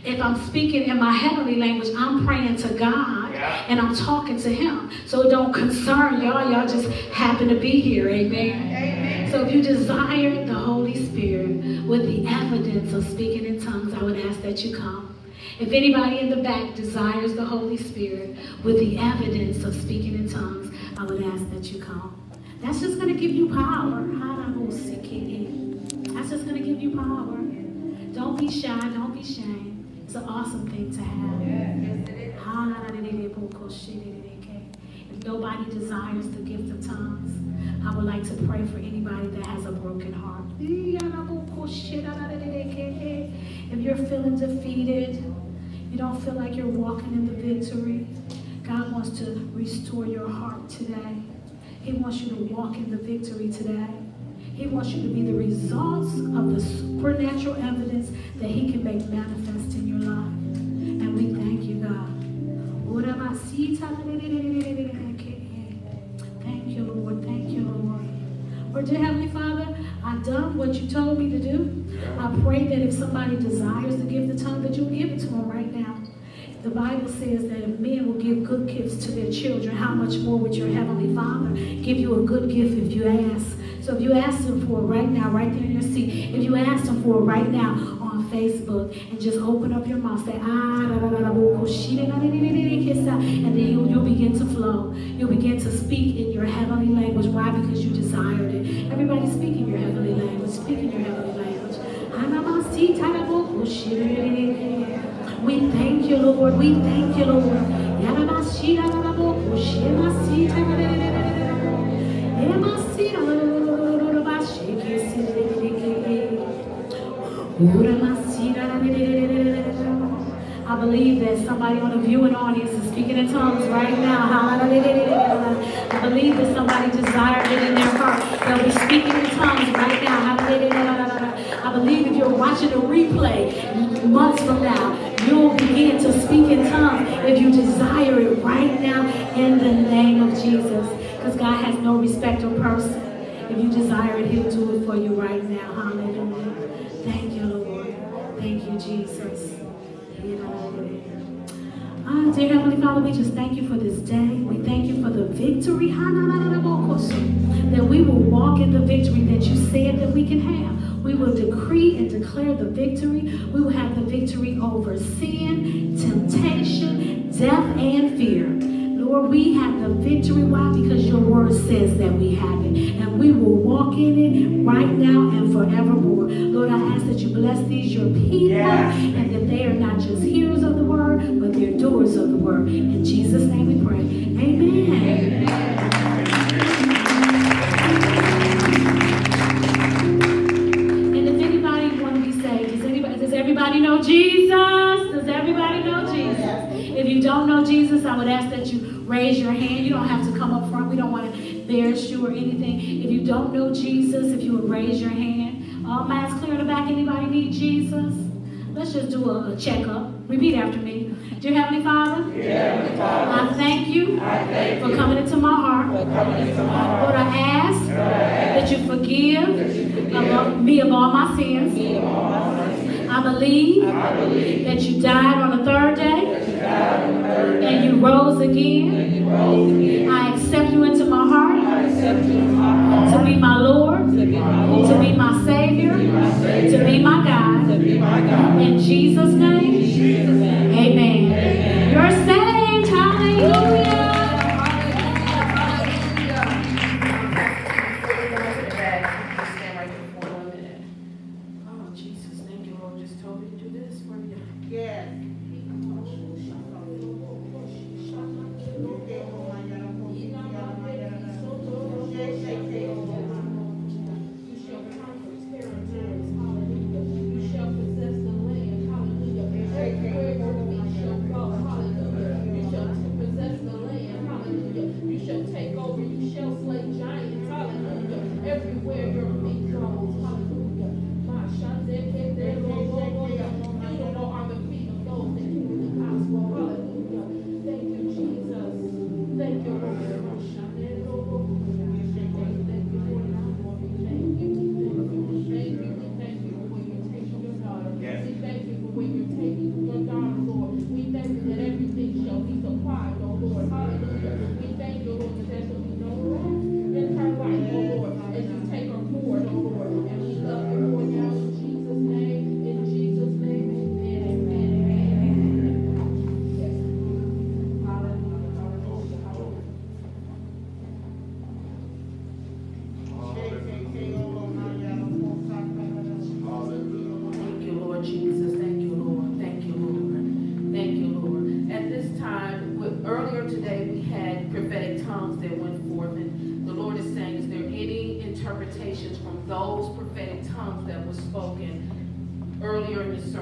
If I'm speaking in my heavenly language, I'm praying to God yeah. and I'm talking to Him. So it don't concern y'all. Y'all just happen to be here. Amen. Amen. So if you desire the Holy Spirit with the evidence of speaking in tongues, I would ask that you come. If anybody in the back desires the Holy Spirit with the evidence of speaking in tongues, I would ask that you come. That's just going to give you power. That's just going to give you power. Don't be shy. Don't be ashamed. It's an awesome thing to have. If nobody desires the gift of tongues, I would like to pray for anybody that has a broken heart. If you're feeling defeated, you don't feel like you're walking in the victory, God wants to restore your heart today. He wants you to walk in the victory today. He wants you to be the results of the supernatural evidence that he can make manifest in your life. And we thank you, God. Thank you, Lord. Thank you, Lord. Lord, dear Heavenly Father, I've done what you told me to do. I pray that if somebody desires to give the tongue, that you will give it to them right now. The Bible says that if men will give good gifts to their children, how much more would your Heavenly Father give you a good gift if you ask? So if you ask Him for it right now, right there in your seat, if you ask Him for it right now on Facebook, and just open up your mouth, say, ah, da, da, da, and then you'll, you'll begin to flow. You'll begin to speak in your heavenly language. Why? Because you desired it. Everybody speak in your heavenly language. Speak in your heavenly language. We thank you, Lord. We thank you, Lord. I believe that somebody on the viewing audience is speaking in tongues right now. I believe that somebody desired it in their heart. They'll be speaking in tongues right now. I believe if you're watching a replay months from now, you'll begin to speak in tongues if you desire it right now in the name of Jesus. Because God has no respect of person. If you desire it, he'll do it for you right now. Hallelujah. Thank you, Lord. Thank you, Jesus. Ah, dear Heavenly Father, we just thank you for this day. We thank you for the victory. That we will walk in the victory that you said that we can have. We will decree and declare the victory. We will have the victory over sin, temptation, death, and fear. Lord, we have the victory. Why? Because your word says that we have it. And we will walk in it right now and forevermore. Lord, I ask that you bless these, your people, and that they are not just hearers of the word, but they're doers of the word. In Jesus' name we pray. Amen. Amen. And if anybody want to be saved, does, anybody, does everybody know Jesus? Does everybody know Jesus? If you don't know Jesus, I would ask that you raise your hand. You don't have to come up front. We don't want to embarrass you or anything. If you don't know Jesus, if you would raise your hand. All minds clear in the back. Anybody need Jesus? Let's just do a, a checkup. Repeat after me. Dear Heavenly Father, Dear Father I thank you I thank for coming into my heart. Into my heart. Lord, I ask, that you forgive, that you forgive me of all my sins. I believe, I believe that you died on the third day, and you rose again. You rose again. I accept you into my heart, you my heart to be my Lord, to be my, Lord, to be my Savior, to be my God. To be my God. In Jesus' name, Jesus name. Amen. Amen.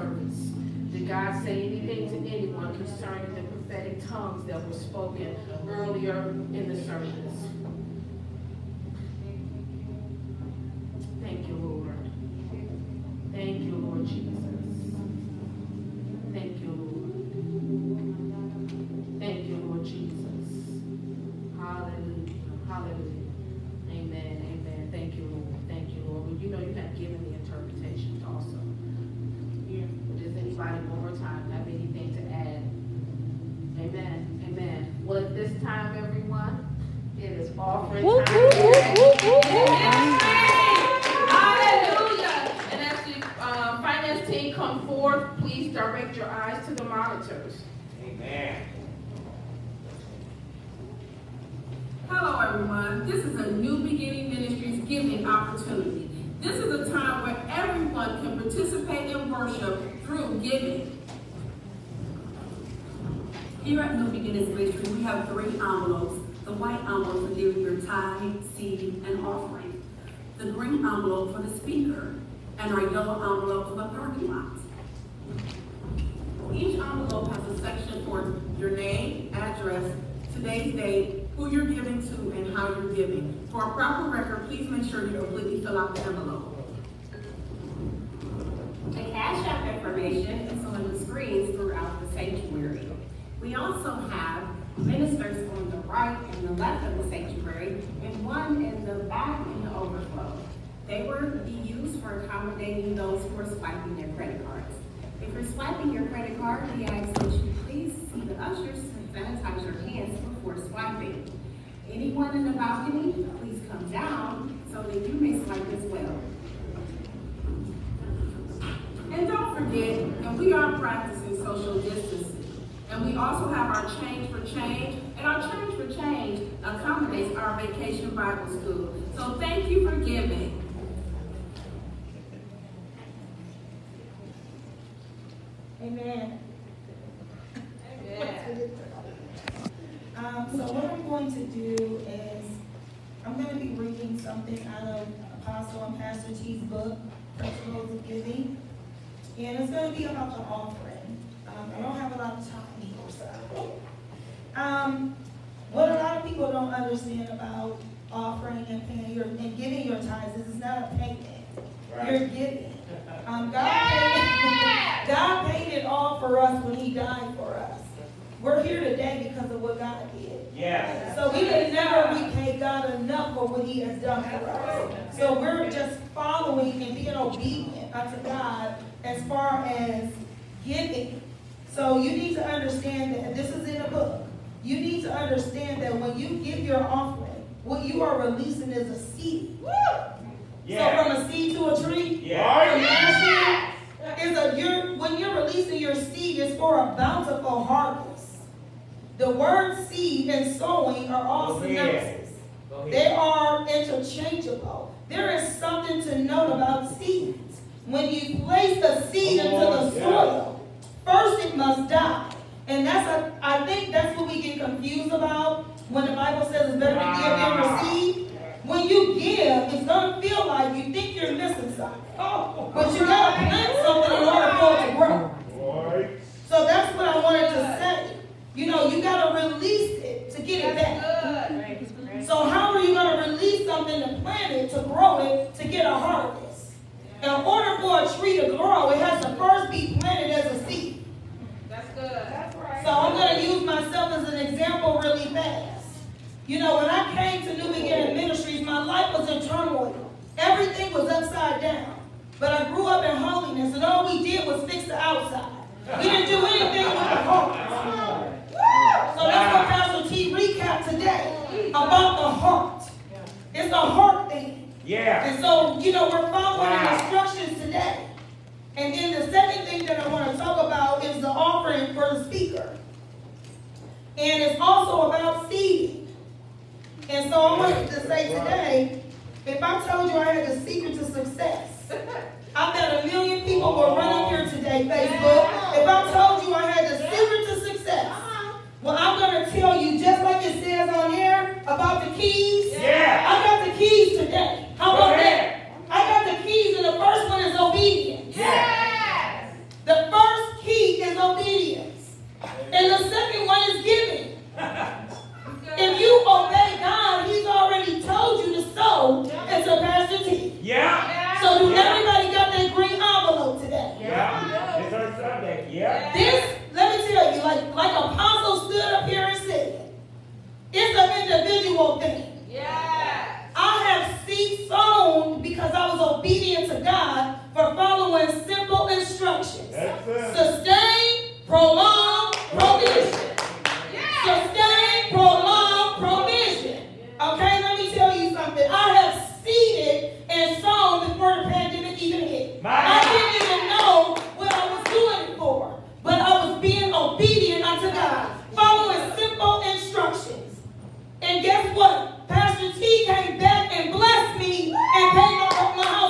Service? Did God say anything to anyone concerning the prophetic tongues that were spoken earlier in the service? Thank you, Lord. Thank you, Lord Jesus. It is offering time. Hallelujah. And as the uh, finance team come forth, please direct your eyes to the monitors. Amen. Hello, everyone. This is a New Beginning Ministries giving opportunity. This is a time where everyone can participate in worship through giving. Here at New Beginnings Ministry, we have three envelopes. The white envelope for giving your tithe, seed, and offering. The green envelope for the speaker, and our yellow envelope for the parking lot. Each envelope has a section for your name, address, today's date, who you're giving to, and how you're giving. For a proper record, please make sure you completely fill out the envelope. The Cash App information is on the screens throughout the sanctuary. We also have ministers on the right and the left of the sanctuary, and one in the back in the overflow. They will be used for accommodating those who are swiping their credit cards. If you're swiping your credit card, we ask that you please see the ushers to sanitize your hands before swiping. Anyone in the balcony, please come down so that you may swipe as well. And don't forget that we are practicing social distancing. And we also have our Change for Change, and our Change for Change accommodates our Vacation Bible School. So thank you for giving. Amen. Um, so what I'm going to do is, I'm going to be reading something out of Apostle and Pastor T's book, Principles of Giving. And it's going to be about the offering. Um, I don't have a lot of time here, so. Um, what a lot of people don't understand about offering and paying your, and giving your tithes is it's not a payment. You're giving. [laughs] Um, God, paid, God paid it all for us when he died for us. We're here today because of what God did. Yes. So we can never repay God enough for what he has done for us. So we're just following and being obedient unto God as far as giving. So you need to understand that this is in a book. You need to understand that when you give your offering, what you are releasing is a seed. Yeah. So from a seed to a tree, Yeah. is a you're when you're releasing your seed is for a bountiful harvest. The word seed and sowing are all synonyms. They are interchangeable. There is something to note about seeds. When you place the seed into the soil, first it must die. And that's a, I think that's what we get confused about when the Bible says it's better to give than receive. When you give, it's gonna feel like you think you're missing something. But you gotta plant something in order for it to grow. Right. So that's what I wanted to say. You know, you gotta release it to get it back. So how are you gonna release something to plant it, to grow it, to get a harvest? In order for a tree to grow, it has to first be planted as a seed. That's good. That's right. So I'm gonna use myself as an example really fast. You know, when I came to New Beginning Ministries, my life was in turmoil. Everything was upside down. But I grew up in holiness, and all we did was fix the outside. We didn't do anything with the heart. So that's what Pastor T recapped today about the heart. It's a heart thing. Yeah. And so, you know, we're following the Wow. instructions today. And then the second thing that I want to talk about is the offering for the speaker. And it's also about seeding. And so I wanted to say today, if I told you I had the secret to success, [laughs] I bet a million people will run up here today, Facebook. If I told you I had the secret to success, uh-huh. well, I'm going to tell you just like it says on here about the keys. Yeah. I got the keys today. How about that? I got the keys, and the first one is obedience. Yes. The first key is obedience. And the second one is giving. [laughs] If you obey God, He's already told you to sow and to pastor teeth. Yeah. So do yeah. everybody got that green envelope today? Yeah. It's our Sunday. Yeah. This, let me tell you, like like Apostle stood up here and said, it's an individual thing. Yeah. I have seed sown because I was obedient to God for following simple instructions. That's it. Sustain, prolong, provision. Yeah. Sustain, prolong. song before the pandemic even hit. My I didn't even know what I was doing it for, but I was being obedient unto God, following simple instructions. And guess what? Pastor T came back and blessed me and paid my, my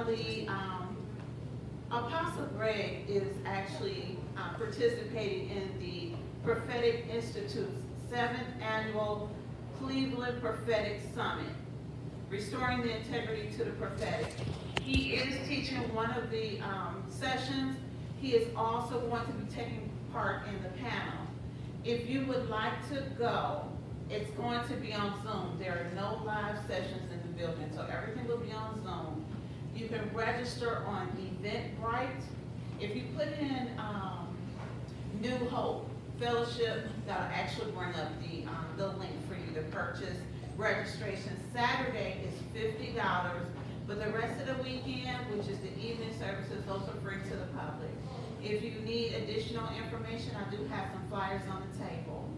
finally, um, Apostle Greg is actually uh, participating in the Prophetic Institute's seventh annual Cleveland Prophetic Summit, Restoring the Integrity to the Prophetic. He is teaching one of the um, sessions. He is also going to be taking part in the panel. If you would like to go, it's going to be on Zoom. There are no live sessions in the building, so everything will be on Zoom. You can register on Eventbrite. If you put in um, New Hope Fellowship, that'll actually bring up the, um, the link for you to purchase. Registration Saturday is fifty dollars, but the rest of the weekend, which is the evening services, those are free to the public. If you need additional information, I do have some flyers on the table.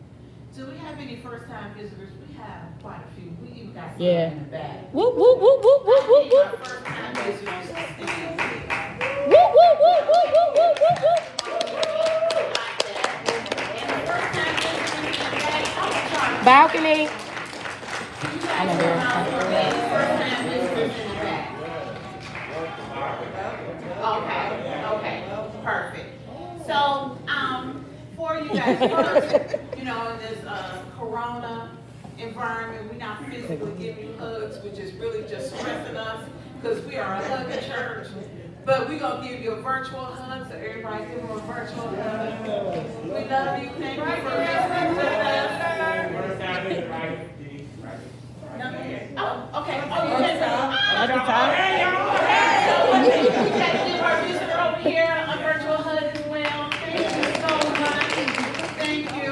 Do we have any first-time visitors? We have quite a few. We even got some Yeah. in the back. Whoop, whoop, whoop, whoop, whoop, whoop, whoop. Our first-time visitors to stand. Whoop, whoop, whoop, whoop, whoop, whoop, whoop, whoop. And the first-time visitors in the back, I'm sorry. Balcony. I know First-time visitors in. Okay, okay, perfect. So, um, for you guys you know, in this, uh, corona environment, we're not physically giving you hugs, which is really just stressing us, because we are a hugging church. But we're gonna give you a virtual hug, so everybody give them a virtual hug. We love you, thank you for listening to us. First time is right, right. Oh, okay, oh, you can At the top. So, we got to give our visitor over here a virtual hug as well. Thank you so much. Thank you.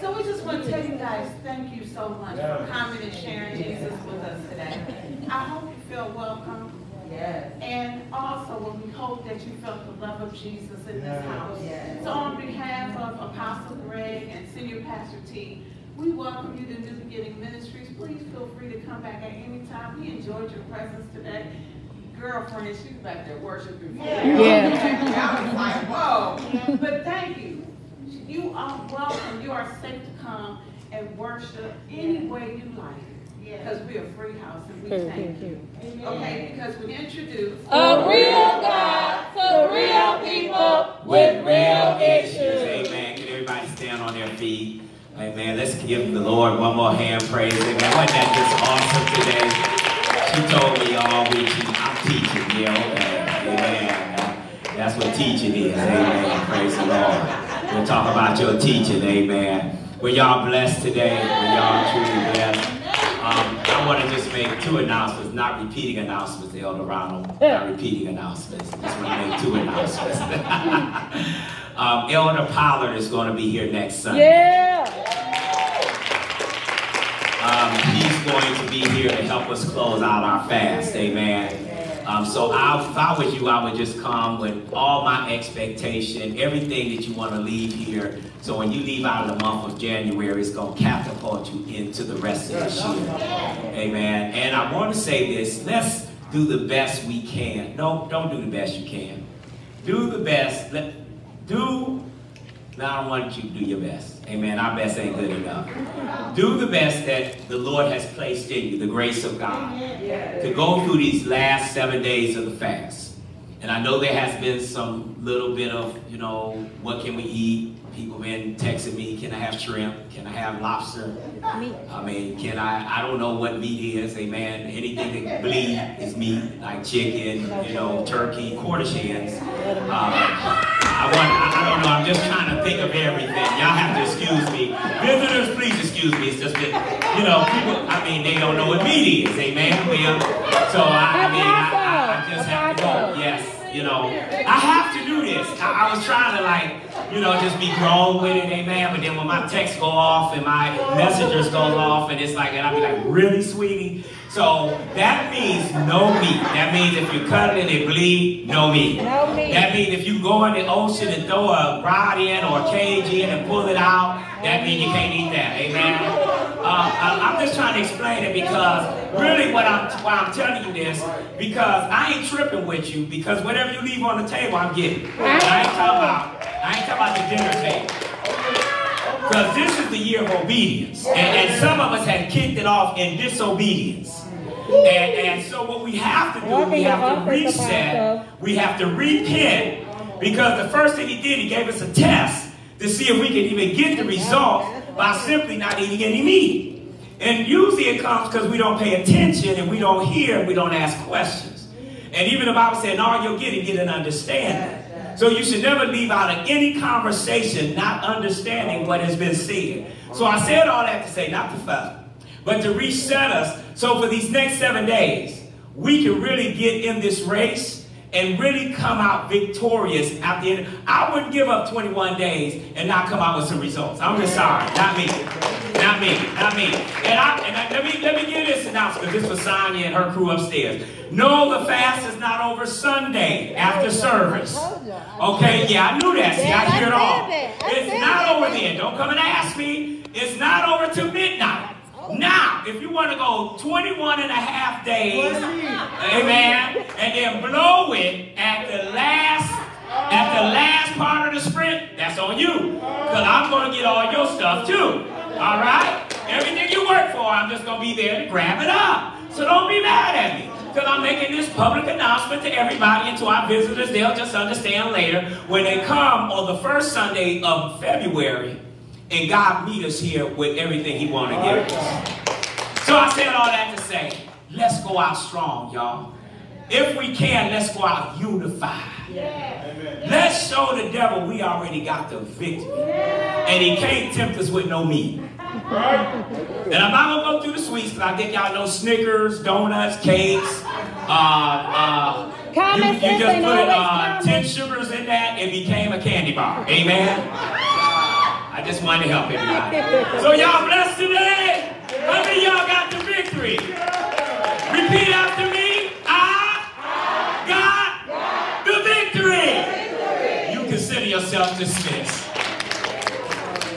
So we just want to tell you guys, thank you so much for coming and sharing Jesus with us today. [laughs] I hope you feel welcome. Yes. And also, well, we hope that you felt the love of Jesus in this house. Yes. So on behalf of Apostle Greg and Senior Pastor T, we welcome you to New Beginning Ministries. Please feel free to come back at any time. We enjoyed your presence today. Girlfriend, she's back there worshiping. for you. Yeah. I was like, whoa. [laughs] But thank you. You are welcome. You are safe to come and worship any way you like. Because we're a free house and we thank you. Okay, because we introduce A real God for real people with real issues. Amen. Can everybody stand on their feet? Amen. Let's give the Lord one more hand praise. Amen. Wasn't that just awesome today? She told me all week, she, I'm teaching. Yeah, okay. Amen. That's what teaching is. Amen. Praise the Lord. We'll talk about your teaching. Amen. Were y'all blessed today? Were y'all truly blessed? Um, I want to just make two announcements, not repeating announcements, Elder Ronald. Not repeating announcements. Just want to make two announcements. [laughs] um, Elder Pollard is going to be here next Sunday. Yeah. Um, he's going to be here to help us close out our fast. Amen. Um, so I, if I was you, I would just come with all my expectation, everything that you want to leave here. So when you leave out of the month of January, it's going to catapult you into the rest of this year. Amen. And I want to say this, let's do the best we can. No, don't do the best you can. Do the best. Let, do, now I want you to do your best. Amen. Our best ain't good enough. Do the best that the Lord has placed in you, the grace of God, to go through these last seven days of the fast. And I know there has been some little bit of, you know, what can we eat? People been texting me, can I have shrimp? Can I have lobster? I mean, can I, I don't know what meat is, amen. Anything that bleed is meat, like chicken, you know, turkey, Cornish hens. Um, I want, I, don't know, I'm just trying to think of everything. Y'all have to excuse me. Visitors, please excuse me. It's just you you know, people, I mean, they don't know what meat is, amen? Well, so I, I mean, I, I, I just have to go, yes you know, I have to do this. I, I, was trying to like, you know, just be grown with it, amen. But then when my texts go off and my messengers go off and it's like, and I'll be like, really, sweetie? So that means no meat. That means if you cut it and it bleed, no meat. No meat. That means if you go in the ocean and throw a rod in or a cage in and pull it out, that means you can't eat that. Amen. Uh, I, am just trying to explain it because really what I'm why I'm telling you this because I ain't tripping with you because whatever you leave on the table, I'm getting. I ain't talking about I ain't talking about the dinner table. Because this is the year of obedience. And, and some of us have kicked it off in disobedience. And, and so what we have to do, we have to reset, we have to repent, because the first thing he did, he gave us a test to see if we can even get the results by simply not eating any meat. And usually it comes because we don't pay attention and we don't hear and we don't ask questions. And even the Bible said, all you'll get is get an understanding. So you should never leave out of any conversation not understanding what has been said. So I said all that to say, not to fuss, but to reset us. So for these next seven days, we can really get in this race and really come out victorious at the end. I wouldn't give up 21 days and not come out with some results. I'm just sorry. Not me. Not me. Not me. And, I, and I, let me let me give this announcement. This was Sonya and her crew upstairs. No, the fast is not over Sunday after service. Okay, yeah, I knew that. See, I hear it all. It's not over then. Don't come and ask me. It's not over till midnight. Now, if you want to go 21 and a half days, amen, and then blow it at the last at the last part of the sprint, that's on you. Because I'm going to get all your stuff too. All right? Everything you work for, I'm just going to be there to grab it up. So don't be mad at me. Because I'm making this public announcement to everybody and to our visitors. They'll just understand later. When they come on the first Sunday of February, and God meet us here with everything he want to give us. So I said all that to say, let's go out strong, y'all. If we can, let's go out unified. Yeah. Let's show the devil we already got the victory. Yeah. And he can't tempt us with no meat. Right? And I'm not going to go through the sweets because I think y'all know Snickers, donuts, cakes. Uh, uh, you, you just put uh, 10 sugars in that, it became a candy bar. Amen? I just wanted to help everybody. [laughs] So y'all blessed today? How many y'all got the victory? Repeat after me. I got the victory. You consider yourself dismissed.